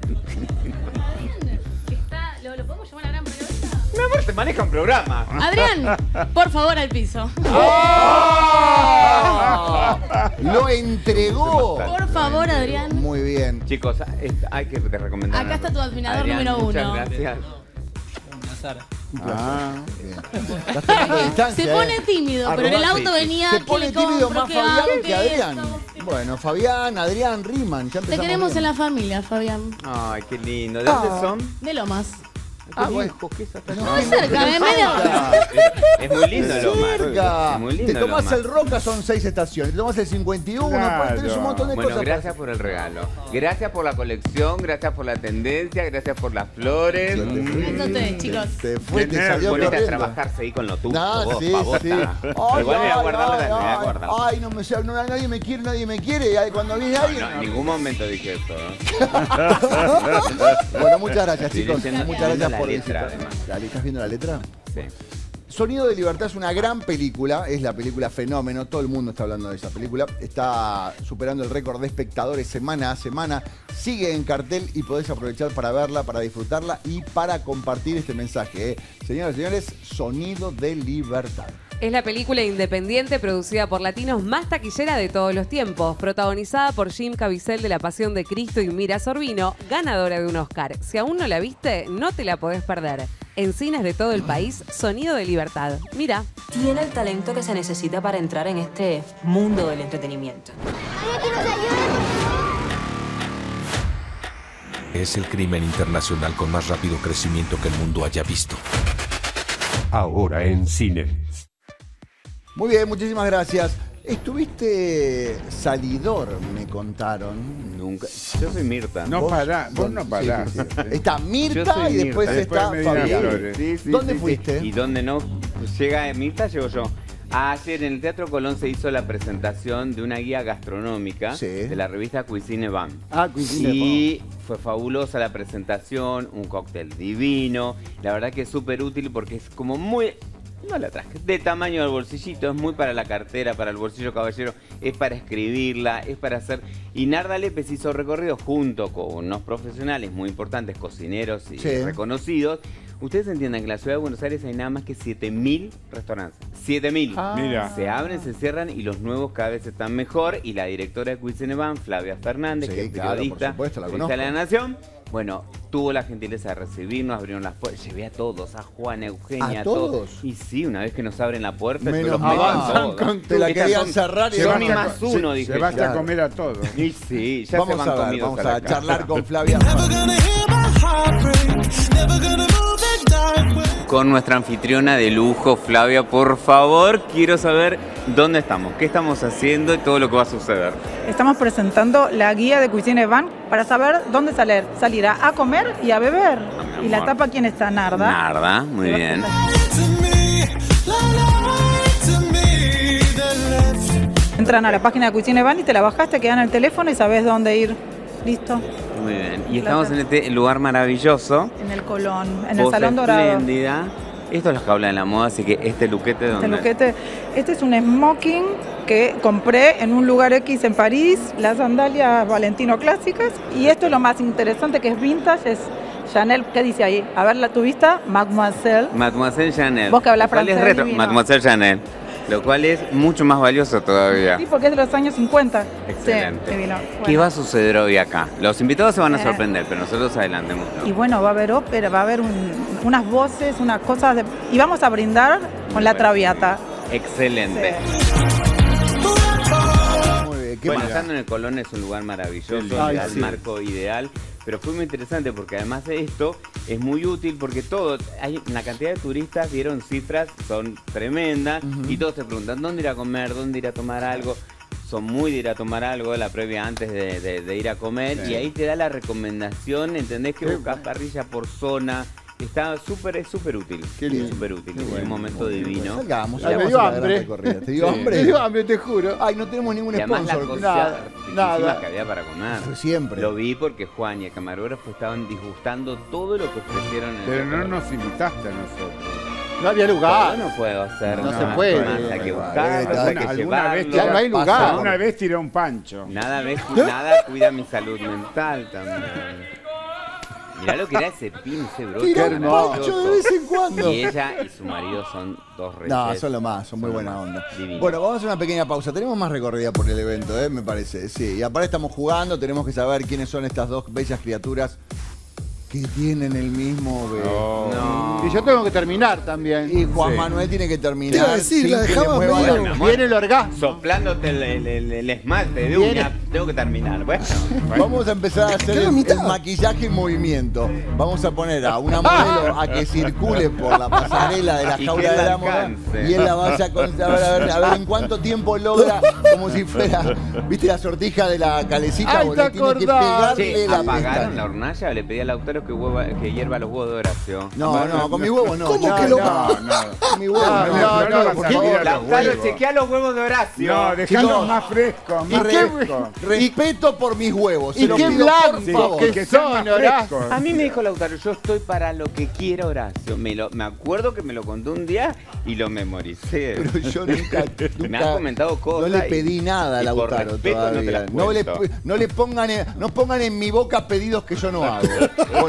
Está, ¿lo, ¿Lo podemos llamar a gran periodista? Mi amor, te maneja un programa. Adrián, por favor, al piso. ¡Ah! ¡Lo entregó! Por favor, Adrián. Muy bien. Chicos, hay que te recomendar. Acá está tu admirador Adrián, número muchas uno. gracias. Ah, Bien. Se pone tímido, pero en el auto venía. Se ¿qué pone le tímido más ¿Qué Fabián que ¿Qué Adrián. Bueno, Fabián, Adrián, Riman. Ya Te queremos bien. en la familia, Fabián. Ay, qué lindo. ¿De dónde Ah. son? De Lomas. Ah, bueno. ¿qué es hasta No, allá? cerca. Es muy lindo lo más. Cerca. Es muy Te lindo tomás Lomar. el Roca, son seis estaciones. Te tomás el 51, Claro. tenés un montón de Bueno, cosas. gracias por el regalo. Gracias por la colección, gracias por la tendencia, gracias por las flores. Te. Besote, chicos. Te fue, te salió Ponete a corriendo. trabajar, seguí con lo tuyo. No, vos, sí, pavota. sí. Igual Ay, me voy a ay, guardarla, ay, me voy a ay, guardarla. Ay, no me sé, no, nadie me quiere, nadie me quiere. Ay, cuando viene alguien. No, en ningún momento dije eso. ¿eh? Bueno, muchas gracias, chicos. Muchas gracias la por letra, visitar. ¿Estás viendo la letra? Sí. Sonido de Libertad es una gran película, es la película Fenómeno, todo el mundo está hablando de esa película, está superando el récord de espectadores semana a semana, sigue en cartel y podés aprovechar para verla, para disfrutarla y para compartir este mensaje. ¿eh? Señoras y señores, Sonido de Libertad. Es la película independiente producida por latinos más taquillera de todos los tiempos, protagonizada por Jim Caviezel de La Pasión de Cristo y Mira Sorbino, ganadora de un Oscar. Si aún no la viste, no te la podés perder. En cines de todo el país, Sonido de Libertad. Mira. Tiene el talento que se necesita para entrar en este mundo del entretenimiento. Es el crimen internacional con más rápido crecimiento que el mundo haya visto. Ahora en cine. Muy bien, muchísimas gracias. Estuviste salidor, me contaron. Nunca. Yo soy Mirta. No ¿Vos? pará, vos no parás. Sí, sí, sí. Está Mirta y después Mirta. está Después Fabián. Flores. Sí, sí, ¿Dónde sí, fuiste? sí. Y donde no llega Mirta, llego yo. Ayer en el Teatro Colón se hizo la presentación de una guía gastronómica Sí. de la revista Cuisine Van. Ah, Cuisine Y fue fabulosa la presentación, un cóctel divino. La verdad que es súper útil porque es como muy... No la traje. De tamaño del bolsillito, es muy para la cartera, para el bolsillo caballero, es para escribirla, es para hacer... Y Narda Lepes hizo recorrido junto con unos profesionales muy importantes, cocineros y Sí. reconocidos. Ustedes entiendan que en la ciudad de Buenos Aires hay nada más que 7.000 restaurantes. 7.000. Ah. Mira. Se abren, se cierran y los nuevos cada vez están mejor. Y la directora de Cuisine Van, Flavia Fernández, Sí, que es claro, por periodista, supuesto, la de la. Nación, bueno, tuvo la gentileza de recibirnos, abrieron las puertas. Llevé a todos, a Juan, a Eugenia, ¿A a todos. todos? Y sí, una vez que nos abren la puerta, Menos mal. a todos. Con- te la querían cerrar y vas a- más uno, se, dije. se basta yo. a comer a todo. Y sí, ya Vamos se van a ver, vamos a charlar con Flavia. Con nuestra anfitriona de lujo, Flavia, por favor, quiero saber dónde estamos, qué estamos haciendo y todo lo que va a suceder. Estamos presentando la guía de Cuisine Van para saber dónde salir. Salir a, comer y a beber. y la tapa quién está, Narda. Narda, muy bien. Entran a la página de Cuisine Van y te la bajás, te quedan el teléfono y sabes dónde ir. Listo. Muy bien. Y estamos en este lugar maravilloso. En el Colón, en el Salón Dorado. espléndida. Esto es lo que habla de la moda, así que este luquete de Este, luquete. este es un smoking que compré en un lugar X en París, las sandalias Valentino clásicas. Y esto es lo más interesante que es vintage, es Chanel. ¿Qué dice ahí? A ver, ¿la tu vista? Mademoiselle. Mademoiselle Chanel. Vos que hablas es francés, retro. Mademoiselle Chanel. Lo cual es mucho más valioso todavía. Sí, porque es de los años 50. Excelente. Sí. ¿Qué Bueno. va a suceder hoy acá? Los invitados se van a Eh. sorprender, pero nosotros adelantemos. Y bueno, va a haber ópera, va a haber un- unas voces, unas cosas. de- y vamos a brindar con la traviata. Excelente. ¿Qué Bueno, estando en el Colón es un lugar maravilloso, el sí. marco ideal, pero fue muy interesante porque además de esto es muy útil porque todo, hay una cantidad de turistas, vieron cifras, son tremendas y todos te preguntan dónde ir a comer, dónde ir a tomar algo. Son muy de ir a tomar algo la previa antes de, de- de ir a comer Sí. y ahí te da la recomendación, entendés que buscas parrilla por zona. Está súper, es súper útil. Qué lindo. Es súper útil. Qué bueno. un momento divino. Salgamos, Y salgamos me dio hambre. ¿Te dio Sí. hambre? Me dio hambre, te juro. Ay, no tenemos ningún Y sponsor. Nada, nada. que había para comer. Siempre. Lo vi porque Juan y el camarógrafo estaban disgustando todo lo que ofrecieron en el Pero no restaurante. nos invitaste a nosotros. No había lugar. Yo no puedo hacer No nada se puede. más, hay que Alguna- buscar, hay que Alguna, vez. Ya no hay lugar. Alguna vez tiró un pancho. Nada, nada cuida mi salud mental también. Mirá lo que era ese pin, ese broche. Tira un maravilloso. pancho de vez en cuando. Y ella y su marido son dos reyes. No, son lo más, son muy lo buena más. onda. Divino. Bueno, vamos a hacer una pequeña pausa. Tenemos más recorrida por el evento, ¿eh? me parece. Sí, y aparte estamos jugando, tenemos que saber quiénes son estas dos bellas criaturas que tienen el mismo bebé. Y yo tengo que terminar también. Y Juan Sí. Manuel tiene que terminar. Te iba a decir, sin la que le dejaba mueva medio- la- Mi amor, Viene el orgasmo. Soplándote el, el- el- el esmalte de Viene- uña. Tengo que terminar. Bueno, Vamos a empezar a hacer el, el maquillaje en movimiento. Vamos a poner a una modelo a que circule por la pasarela de la Y que jaula de la la moda alcance. y él la vaya con, a, ver, a, ver, a ver en cuánto tiempo logra, como si fuera, ¿viste la sortija de la calecita? Bueno, te tiene que acordás. pegarle Che, la ¿apagaron pestaña. la hornalla o le pedí al autor que, hueva- que hierva los huevos de Horacio? No, no, con mi huevo no. ¿Cómo no, que lo- no, Con mi huevo No, no. no, no, ¿por no, qué? no, no, Lautaro, huevos. chequea los huevos de Horacio. No, dejalo Chicos, más fresco, Y más qué- fresco. respeto por mis huevos. Y qué pido, por blanco favor. que son, Horacio. frescos. A mí me dijo Lautaro, yo estoy para lo que quiera Horacio. Me, lo, me acuerdo que me lo contó un día y lo memoricé. Pero yo nunca, me han comentado cosas. No le y- pedí nada a Lautaro respeto no todavía. No, le, no le pongan en, no pongan en mi boca pedidos que yo no hago.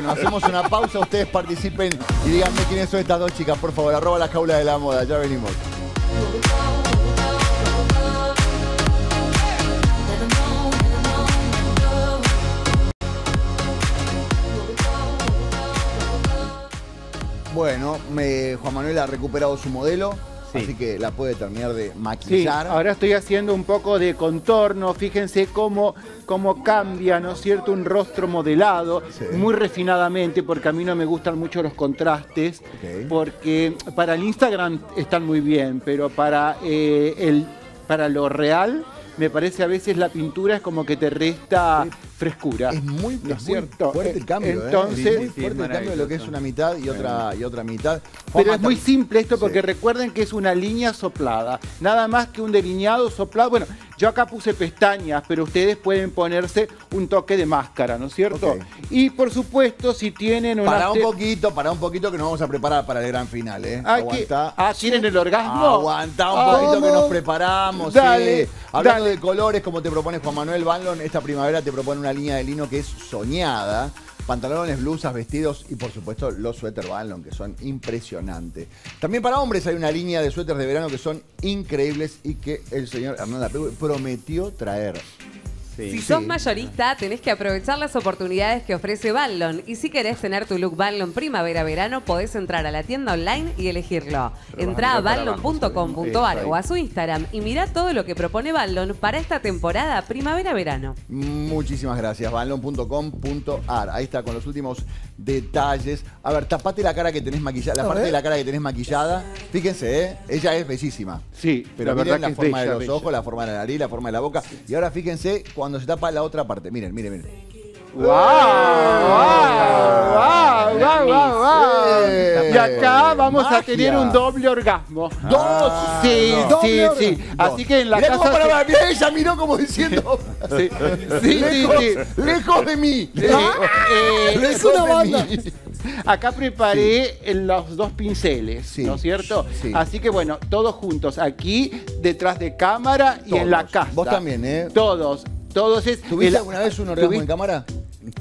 Hacemos una pausa, ustedes participen y díganme quiénes son estas dos chicas, por favor. Arroba la jaula de la moda, ya venimos. Bueno, Juan Manuel ha recuperado su modelo, así que la puede terminar de Sí, maquillar. ahora estoy haciendo un poco de contorno. Fíjense cómo, cómo cambia, ¿no es cierto? Un rostro modelado, muy refinadamente, porque a mí no me gustan mucho los contrastes, porque para el Instagram están muy bien, pero para, eh, el, para lo real, me parece a veces la pintura es como que te resta frescura. Es muy, ¿no es muy cierto? fuerte el cambio, ¿eh? Entonces, Es muy fuerte el cambio de lo que es una mitad y otra, y otra mitad. Pero es muy simple esto porque recuerden que es una línea soplada. Nada más que un delineado soplado. Bueno, yo acá puse pestañas, pero ustedes pueden ponerse un toque de máscara, ¿no es cierto? Y por supuesto, si tienen una. Para un poquito, para un poquito que nos vamos a preparar para el gran final, ¿eh? Ah, Aguantá. ah, ¿tienen el orgasmo? Aguantá un Ah, poquito que nos preparamos. Dale, sí. Hablando dale. de colores, como te propone Juan Manuel Banlon, esta primavera te propone una línea de lino que es soñada. Pantalones, blusas, vestidos y por supuesto los suéter Banlon que son impresionantes. También para hombres hay una línea de suéteres de verano que son increíbles y que el señor Hernán prometió traer. Si sos mayorista, tenés que aprovechar las oportunidades que ofrece Banlon. Y si querés tener tu look Banlon primavera-verano, podés entrar a la tienda online y elegirlo. Entrá a banlon.com.ar o a su Instagram y mirá todo lo que propone Banlon para esta temporada primavera-verano. Muchísimas gracias, banlon.com.ar. Ahí está, con los últimos detalles. A ver, tapate la cara que tenés maquillada, la parte ver. de la cara que tenés maquillada. Fíjense, ¿eh? ella es bellísima. Sí, Pero la miren verdad la que es forma bella, de los bella. ojos, la forma de la nariz, la forma de la boca. Y ahora fíjense cuando se tapa la otra parte. Miren, miren, miren. ¡Wow! ¡Wow! ¡Wow! ¡Wow! ¡Wow! Y acá vamos a tener un doble orgasmo. ¡Dos! Sí, no. sí, Doble sí. orgasmo. Así que en la Mirá casa. para- mirá, ella miró como diciendo. Sí, sí, lejos, sí. lejos de mí. Eh, eh, Lejos es una de banda. mí. Acá preparé los dos pinceles, Sí, ¿no es cierto? sí. Así que bueno, todos juntos, aquí, detrás de cámara y en la casa. Vos también, ¿eh? Todos, todos es. ¿Tuviste el- alguna vez un orgasmo ¿Tuvi- en cámara?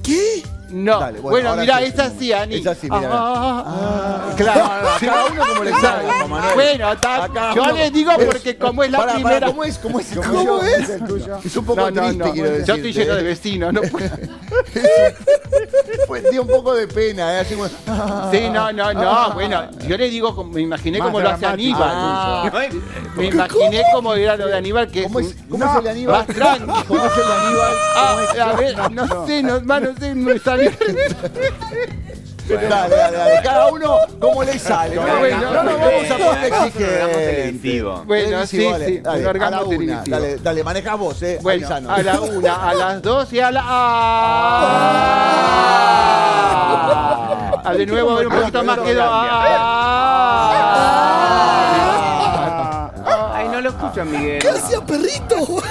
¿Qué? No. Dale, bueno, bueno, ahora mirá, sí, es sí. Ani. Es así, mirá. Ah, ah, claro. Cada uno como le sale, Manuel. Bueno, yo uno. les digo Es- porque como es la primera. ¿Cómo es? ¿Cómo es? ¿Cómo es? el tuyo? Es un poco No, no, triste, no. quiero Yo decirte. estoy lleno de vecinos, no puedo. Pues dio un poco de pena, ¿eh? Así como- Sí, no, no, no. Bueno, yo le digo, me imaginé Más como lo hace. Aníbal. Ah. Me imaginé como era lo de Aníbal, que ¿Cómo es, cómo es el Aníbal? más tranqui. ¿Cómo es el Aníbal? Ah, a ver, no sé, no, más no sé, me salió. Dale, dale, dale. Cada uno como le sale. No, No, bueno, no, nos no, vamos a poner. Bueno, sí, dale, sí, dale, a la una, dale, dale, manejas vos, eh. Bueno, avisanos. a la una, a las dos y a la. ¡Ah! Ah, de nuevo, a ver un poquito más quedó. ¡Ah! Ay, no lo escucho, Miguel. ¿Qué hacía perrito?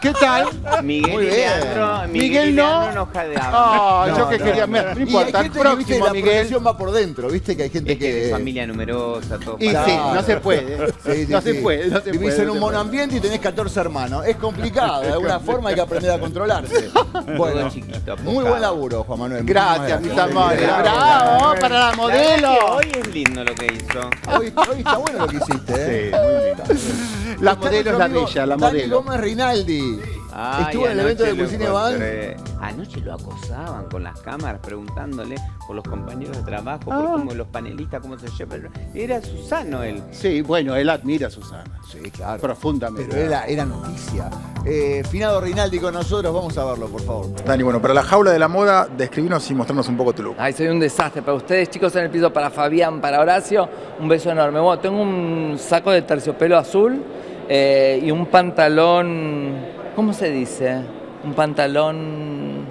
¿Qué tal? Miguel Muy y bien. Leandro. Miguel, Miguel y no. Leandro nos jadeaban. Ah, No, yo que no, quería. no. No hay importa, que, viste, la Miguel. profesión va por dentro, viste que hay gente Es que que... es familia numerosa, todo. Y sí, no se puede. Sí, sí, no se puede, no se Vivís puede. en un monoambiente y tenés 14 hermanos. Es complicado, de alguna forma hay que aprender a controlarse. Bueno, chiquito, muy buen laburo, Juan Manuel. Gracias, mis amores. Bravo, para la La modelo. Hoy es lindo lo que hizo. Hoy, hoy está bueno lo que hiciste, ¿eh? Sí, muy lindo. La modelo es la bella, la Dani modelo. Gómez Rinaldi. Ay, Estuvo en el evento de Van. encontré. Anoche lo acosaban con las cámaras preguntándole por los compañeros de trabajo, por Ah. cómo los panelistas, cómo se llevan. Era Susano él. Sí, bueno, él admira a Susana. Sí, claro. Profundamente. Pero era, era noticia. Eh, Finado Rinaldi con nosotros, vamos a verlo, por favor. Dani, bueno, para la jaula de la moda, describirnos y mostrarnos un poco tu look. Ay, soy un desastre para ustedes, chicos, en el piso, para Fabián, para Horacio, un beso enorme. Bueno, tengo un saco de terciopelo azul eh, y un pantalón, ¿cómo se dice? Un pantalón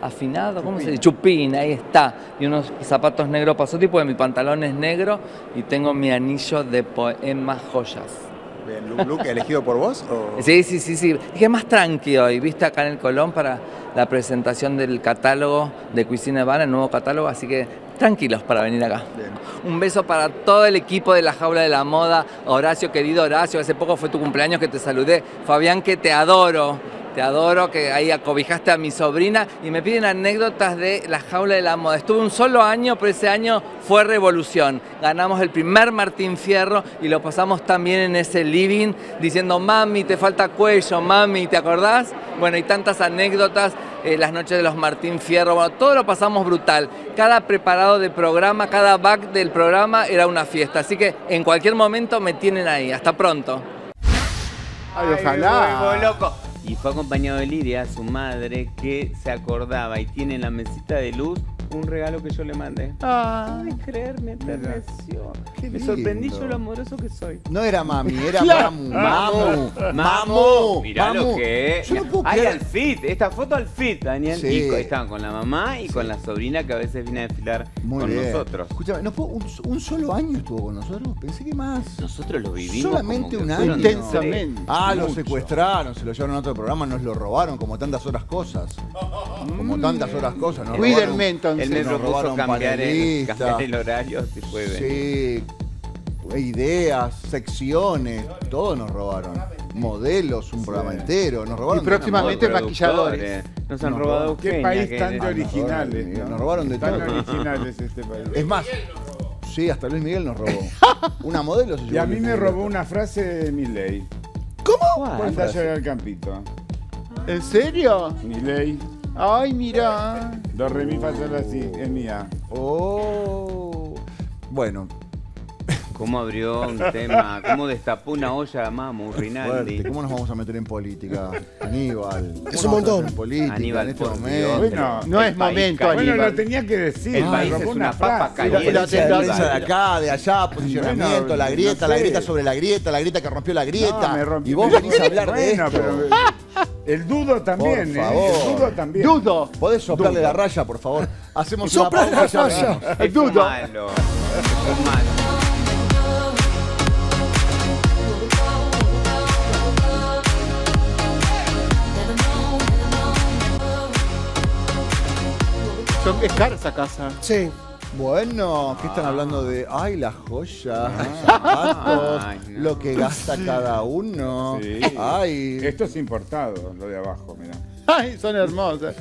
afinado, ¿cómo se dice? Chupín, ahí está. Y unos zapatos negros pasotti, porque mi pantalón es negro y tengo mi anillo de poemas joyas. Bien, look, elegido por vos o... Sí, sí, sí, sí. Dije más tranqui hoy, viste acá en el Colón para la presentación del catálogo de Cuisine Van, el nuevo catálogo, así que tranquilos para venir acá. Un beso para todo el equipo de la Jaula de la Moda. Horacio, querido Horacio, hace poco fue tu cumpleaños que te saludé. Fabián, que te adoro. Te adoro, que ahí acobijaste a mi sobrina y me piden anécdotas de la jaula de la moda. Estuve un solo año, pero ese año fue revolución. Ganamos el primer Martín Fierro y lo pasamos también en ese living diciendo, mami, te falta cuello, mami, ¿te acordás? Bueno, y tantas anécdotas, eh, las noches de los Martín Fierro, bueno, todo lo pasamos brutal. Cada preparado de programa, cada back del programa era una fiesta. Así que en cualquier momento me tienen ahí. Hasta pronto. Ay, ojalá. vuelvo loco. Y fue acompañado de Lidia, su madre, que se acordaba y tiene en la mesita de luz un regalo que yo le mandé. Ah. Ay, creer, me enterneció. Me sorprendí yo lo amoroso que soy. No era mami, era mamu. Mamu. Mamu, mirá mamu. lo que es. Yo no puedo Ay, creer. al fit, esta foto al fit, Daniel. Sí. Y estaban con la mamá y con la sobrina que a veces viene a desfilar Muy con bien. nosotros. Escúchame, ¿no fue un, un solo año estuvo con nosotros? Pensé que más. Nosotros lo vivimos. Solamente como que un año. Intensamente. Ah, lo secuestraron, se lo llevaron a otro programa, nos lo robaron como tantas otras cosas. Como tantas otras cosas. Nos Cuídenme, entonces. Él me nos propuso robaron cambiar el, cambiar el horario si puede. Sí, ideas, secciones, todo nos robaron. Modelos, un programa entero, nos robaron. Y próximamente maquilladores. Nos han Nos robado robaron. Qué país tan de originales. nos ¿no? nos robaron de Tan todo. originales este país. Es más, sí, hasta Luis Miguel nos robó. Una modelo se Y a mí me robó una frase de Milei. ¿Cómo? Anda a llorar al campito. ¿En serio? Milei, Ay, mira. do re mi fa sol la si, es mía. Oh. Bueno, ¿Cómo abrió un tema? ¿Cómo destapó una olla Mamu, Rinaldi? fuerte. ¿Cómo nos vamos a meter en política? Aníbal. ¿cómo Es nos un vamos a montón. meter En política Aníbal, en este por momento. Dios. Bueno, No El es país momento. Bueno, Aníbal. lo tenía que decir. El me país robó es una papa frase. caliente. La tendencia de Aníbal. acá, de allá, posicionamiento, Bueno, la grieta, no la sé. grieta sobre la grieta, la grieta que rompió la grieta. No, me rompí- y vos venís a hablar de Bueno, esto. pero el dudo también, Por ¿eh? El dudo también. Dudo. Podés soplarle Dudo. la raya, por favor. Hacemos una pausa la raya. Es Dudo. malo. Es malo. Son, es cara esa casa. Sí. Bueno, ¿qué están hablando de? Ay, las joyas, los zapatos, Ay, no. lo que gasta cada uno. Sí. Ay, Esto es importado, lo de abajo, mira. Ay, son hermosas.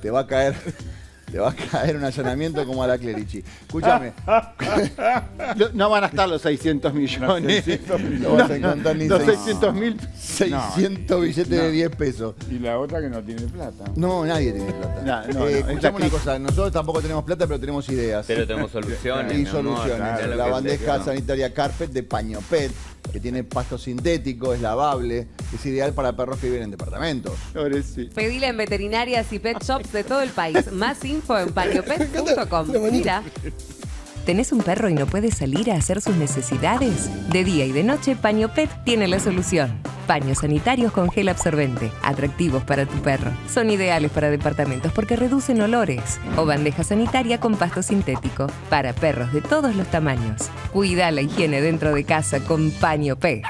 te va a caer, te va a caer un allanamiento como a la Clerici. Escúchame, No- No van a estar los 600 millones. 600 no vas a encontrar ni Los seis- 600 mil. 600 billetes de No. 10 pesos. Y la otra que no tiene plata. No, nadie tiene plata. No, no, no, Eh, escuchame una cosa, nosotros tampoco tenemos plata, pero tenemos ideas. Pero tenemos soluciones. y amor, soluciones. la bandeja sanitaria Carpet de paño PET, que tiene pasto sintético, es lavable, es ideal para perros que viven en departamentos. Pobrecito. Pedila en veterinarias y pet shops de todo el país. Más info en pañopet.com. Mira. ¿Tenés un perro y no puedes salir a hacer sus necesidades? De día y de noche, Paño Pet tiene la solución. Paños sanitarios con gel absorbente, atractivos para tu perro. Son ideales para departamentos porque reducen olores. O bandeja sanitaria con pasto sintético, para perros de todos los tamaños. Cuida la higiene dentro de casa con Paño Pet.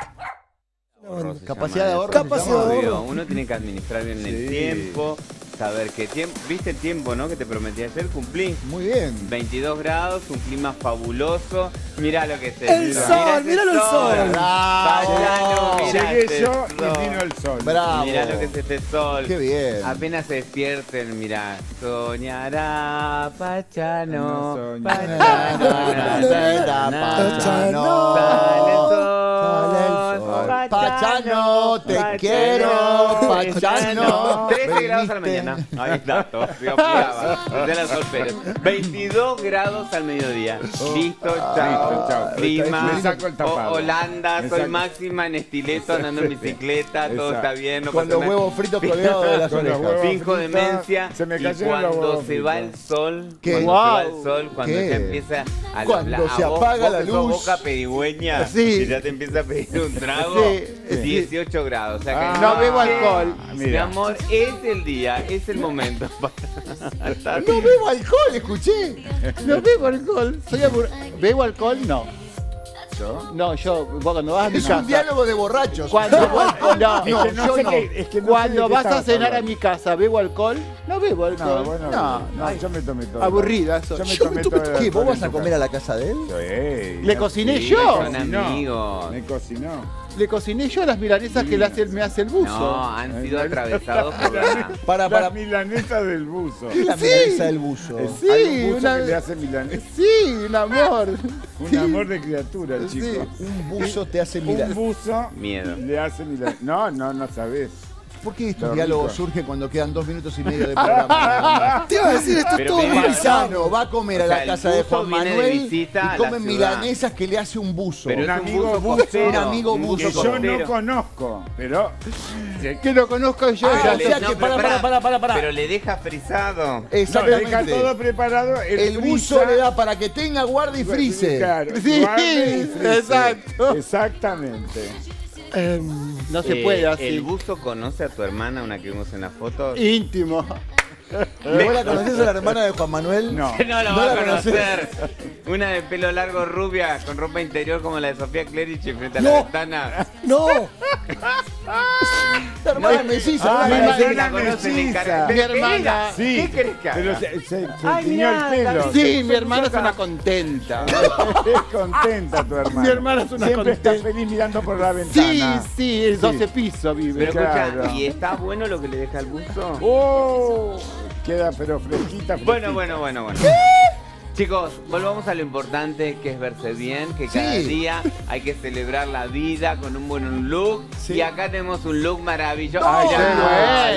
Capacidad de ahorro Capacidad de ahorro. Uno tiene que administrar bien el tiempo, saber qué tiempo. ¿Viste el tiempo, no? Que te prometí ayer, cumplí. Muy bien. 22 grados, un clima fabuloso. Mirá lo que es El esto. sol, Mirá el sol. Payano, mirá Llegué este yo sol. y vino el sol. Bravo. Mirá lo que es este sol. Qué bien. Apenas se despierten, mirá. Soñará Pachano. No Pachano. Pachano. Sale el sol. El sol. Ay, Pachano, te quiero, Pachano. 13 grados a la mañana. Ahí está, todo. Se apuraba. De la Sol Pérez. 22 grados al mediodía. Listo, chao. Listo, chao. Clima. Me saco el tapado. O- Holanda, Me soy saco- máxima en estileto, andando en bicicleta, todo Exacto. está bien. No Con pasa los nada. huevos fritos colgados de las Con los orejas. Finjo demencia se me y cayeron los cuando huevos se va fritos. el sol, ¿Qué? cuando se va el sol, cuando ¿Qué? ya empieza a Cuando la- se a vos- apaga vos la que sos luz. boca pedigüeña Sí. y ya te empieza a pedir un trago, Sí, 18 grados. O sea que Ah, No bebo alcohol. Mi Mira. amor, es el día, es el momento. para No bebo alcohol, escuché. No bebo alcohol. Soy abur- ¿Bebo alcohol? No. ¿Yo? No, yo, vos cuando vas a mi Es casa. un diálogo de borrachos. Cuando, vos- no, Es que no yo sé no. qué- es que no sé cuando vas a cenar a mi casa, ¿bebo alcohol? No bebo alcohol. No, bueno, no, yo me tomé todo. Aburrida soy. Yo me Yo tomé me tomé- todo ¿Qué? ¿Vos vas a comer a la casa de él? Sí, Le cociné Sí, yo. son amigos. Me cocinó. Le cociné yo las milanesas que le hace, me hace el buzo. No, han sido atravesados por la... Para, La para. milanesa del buzo. ¿Qué es la milanesa del buzo? Sí, Hay un buzo una- que le hace milanesa. Sí, un amor. Un Sí. amor de criatura, Sí. chico. Un buzo te hace Un mirar. buzo Miedo. le hace milanesa. No, no, no sabés. ¿Por qué estos Lo diálogos surgen cuando quedan dos minutos y medio de programa? Te iba a decir, esto es todo paisano va a comer a la casa de Juan Manuel y come milanesas que le hace un buzo. Pero Un amigo buzo. Un amigo buzo Que yo no conozco, pero Que lo conozco yo. Ah, o sea que- pero para, para, para, para, para. Pero le deja frisado. Exactamente. deja todo preparado. El, buzo le da para que tenga guarda y frise. Claro, Sí, exacto. Exactamente. Em, No se Eh, puede así. El buzo conoce a tu hermana, una que vimos en la foto. Íntimo. ¿Vos la conocés a la hermana de Juan Manuel? No. No la ¿No va a conocer. Una de pelo largo rubia, con ropa interior como la de Sofía Clerici frente a la No. ventana. no, La hermana melliza. Ah, la mi hermana Sí, melliza. Mi ¿Pero qué hermana. Sí. ¿Qué querés que haga? Pero se, se, se Ay, tiñó el pelo. Sí, mi hermana es una contenta. Es contenta tu hermana. Mi hermana es una Siempre está contenta. feliz mirando por la Sí, ventana. sí, el 12 piso vive. Pero escucha. ¿y está bueno lo que le deja el buzo? ¡Oh! Queda pero fresquita, fresquita. Bueno, bueno, bueno, bueno. Chicos, volvamos a lo importante que es verse bien, que cada Sí. día hay que celebrar la vida con un buen look. Sí. Y acá tenemos un look maravilloso. Ay, qué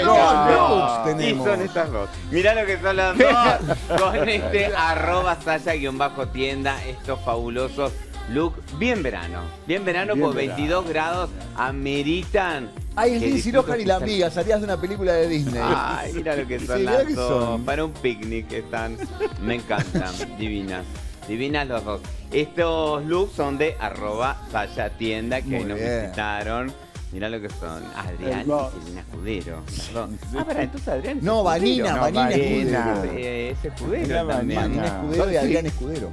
bueno. Dos looks Y tenemos. son estas dos. Mirá lo que son las dos. con este arroba saya-tienda, estos fabulosos look bien verano. Bien verano Bien por verano. 22 grados ameritan. Ay, el que Lindsay Lohan y la amiga, salías de una película de Disney. Ay, mira lo que Sí, son mirá las que dos. son. Para un picnic están. Me encantan. divinas. Divinas los dos. Estos looks son de arroba Saya Tienda que Muy nos bien. visitaron. Mirá lo que son. Adrián y Selena Escudero. Ah, para entonces Adrián. es No, Escudero. Vanina, No, Vanina. Escudero. Eh, Es escudero también. Vanina. Escudero y Sí. Adrián Escudero.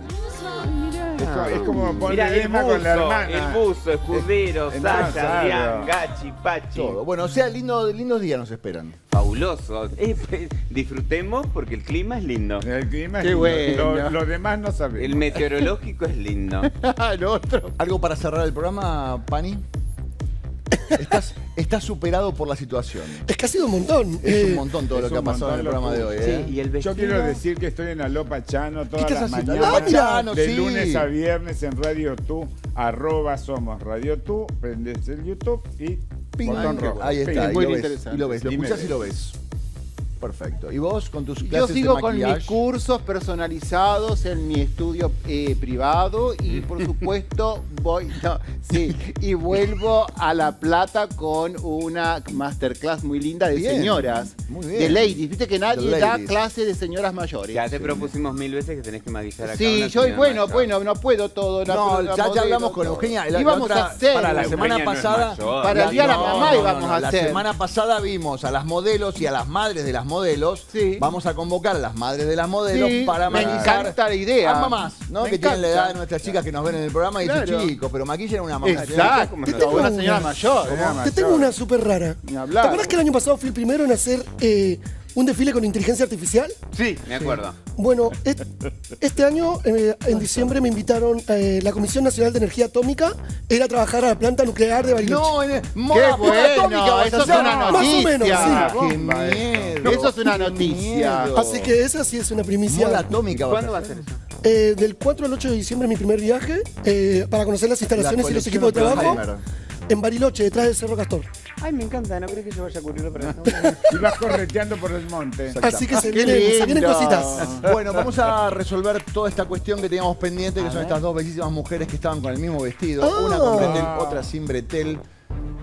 Es como, es como ponerle Mirá, el con la buzo, hermana. el buzo, escudero. Adrián, Gachi, Pachi. Todo. Bueno, o sea, lindo, lindos días nos esperan. Fabuloso. Eh, pues, disfrutemos porque el clima es lindo. El clima es Qué lindo. bueno. Lo, lo demás no sabemos. El meteorológico es lindo. El otro. ¿Algo para cerrar el programa, Pani? Estás, estás superado por la situación. es que ha sido un montón. Es Eh, un montón todo es lo que ha pasado en el programa de hoy. ¿eh? Sí, y el Yo quiero decir que estoy en Alopa Chano todas las mañanas. Alopa Chano, de sí. lunes a viernes en Radio Tú, arroba somos Radio Tú, prendes el YouTube y Ping. botón rojo. Ahí está, Ping. y lo, ves, y lo ves, lo escuchas y lo ves. Perfecto. ¿Y vos con tus Yo clases sigo de con mis cursos personalizados en mi estudio eh, privado y por supuesto voy, no, sí, y vuelvo a La Plata con una masterclass muy linda de Bien, señoras, muy bien. de ladies. Viste que nadie da clase de señoras mayores. Ya te propusimos mil veces que tenés que maquillar acá. Sí, yo, señora bueno, mayor. bueno, no puedo todo. la- No, la ya, ya hablamos con. Eugenia. La, íbamos la otra- a hacer. Para la semana no pasada. Para el día de la mamá no, íbamos no, a La hacer. semana pasada vimos a las modelos y a las madres de las modelos. Sí. Vamos a convocar a las madres de las modelos Sí, para me encanta la idea. a mamás, ¿no? Me que tienen la edad de nuestras chicas que nos ven en el programa y Claro. dicen, chicos, pero maquillen una mamá. Exacto, como Te tengo una una. señora mayor. Te tengo una súper rara. Ni ¿Te acuerdas que el año pasado fui el primero en hacer eh, un desfile con inteligencia artificial? Sí, me acuerdo. Bueno, est- este año, eh, en diciembre, me invitaron eh, la Comisión Nacional de Energía Atómica a ir a trabajar a la planta nuclear de Bariloche. No, en el, Qué moda bueno, atómica eso es una Más o noticia. menos, sí. Qué miedo. Eso es una noticia. Así que esa sí es una primicia. Moda atómica ¿Cuándo va a ser eso? Eh, del 4 al 8 de diciembre mi primer viaje eh, para conocer las instalaciones y los equipos de trabajo. En Bariloche, detrás del Cerro Castor. Ay, me encanta, no crees que yo vaya a cubrirlo para esto. Y vas correteando por el monte. Así que se vienen, se vienen cositas. Bueno, vamos a resolver toda esta cuestión que teníamos pendiente, que son estas dos bellísimas mujeres que estaban con el mismo vestido, Ah. una con bretel, otra sin bretel.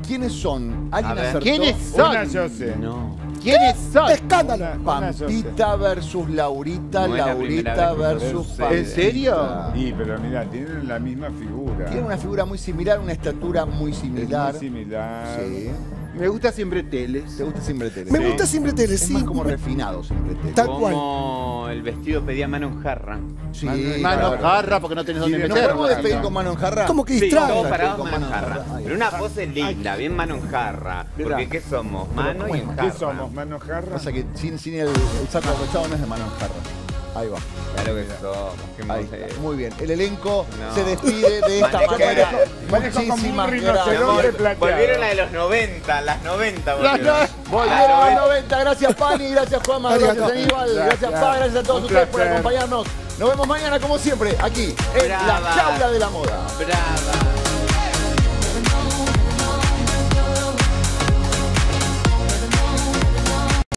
¿Quiénes son? ¿Alguien acertó? ¿Quiénes son? Una yo sé. No. ¿Quiénes son? ¡Escándalo! Pampita versus Laurita, No la Laurita que versus. Pampita. ¿En serio? Sí, pero mira, tienen la misma figura. Tiene una figura muy similar, una estatura muy Es similar. muy similar. Sí. Me gusta siempre teles. ¿Te gusta sin bretel? Me Sí. gusta sin breteles, Es sí. más como refinado sin bretel. Tal cual. Como el vestido pedía mano en jarra. Sí, Mano claro. jarra porque no tenés dónde ¿Nos meterla. podemos despedir con mano en jarra? Como que Sí, distrae. todos parados Con mano en en jarra. Pero una pose linda, bien mano en jarra. Porque ¿qué somos? Mano y en ¿Qué jarra. somos? ¿Mano jarra? Pasa que sin, sin el, el saco no es de mano en jarra. Ahí va. Claro que. Qué Ahí está. Muy bien. El elenco No. se despide de esta Manejo- manera. manejo como un Muchísimas rinoceronte gracias. plateado. Volvieron la de los 90, las 90 Las volvieron. no- Volvieron a los 90. Gracias, Pani. Gracias, Juanma. Gracias, Arigato. Aníbal. Gracias, Pa. Gracias a todos Un ustedes por placer. acompañarnos. Nos vemos mañana, como siempre, aquí, en Brava. la jaula de la moda. Brava.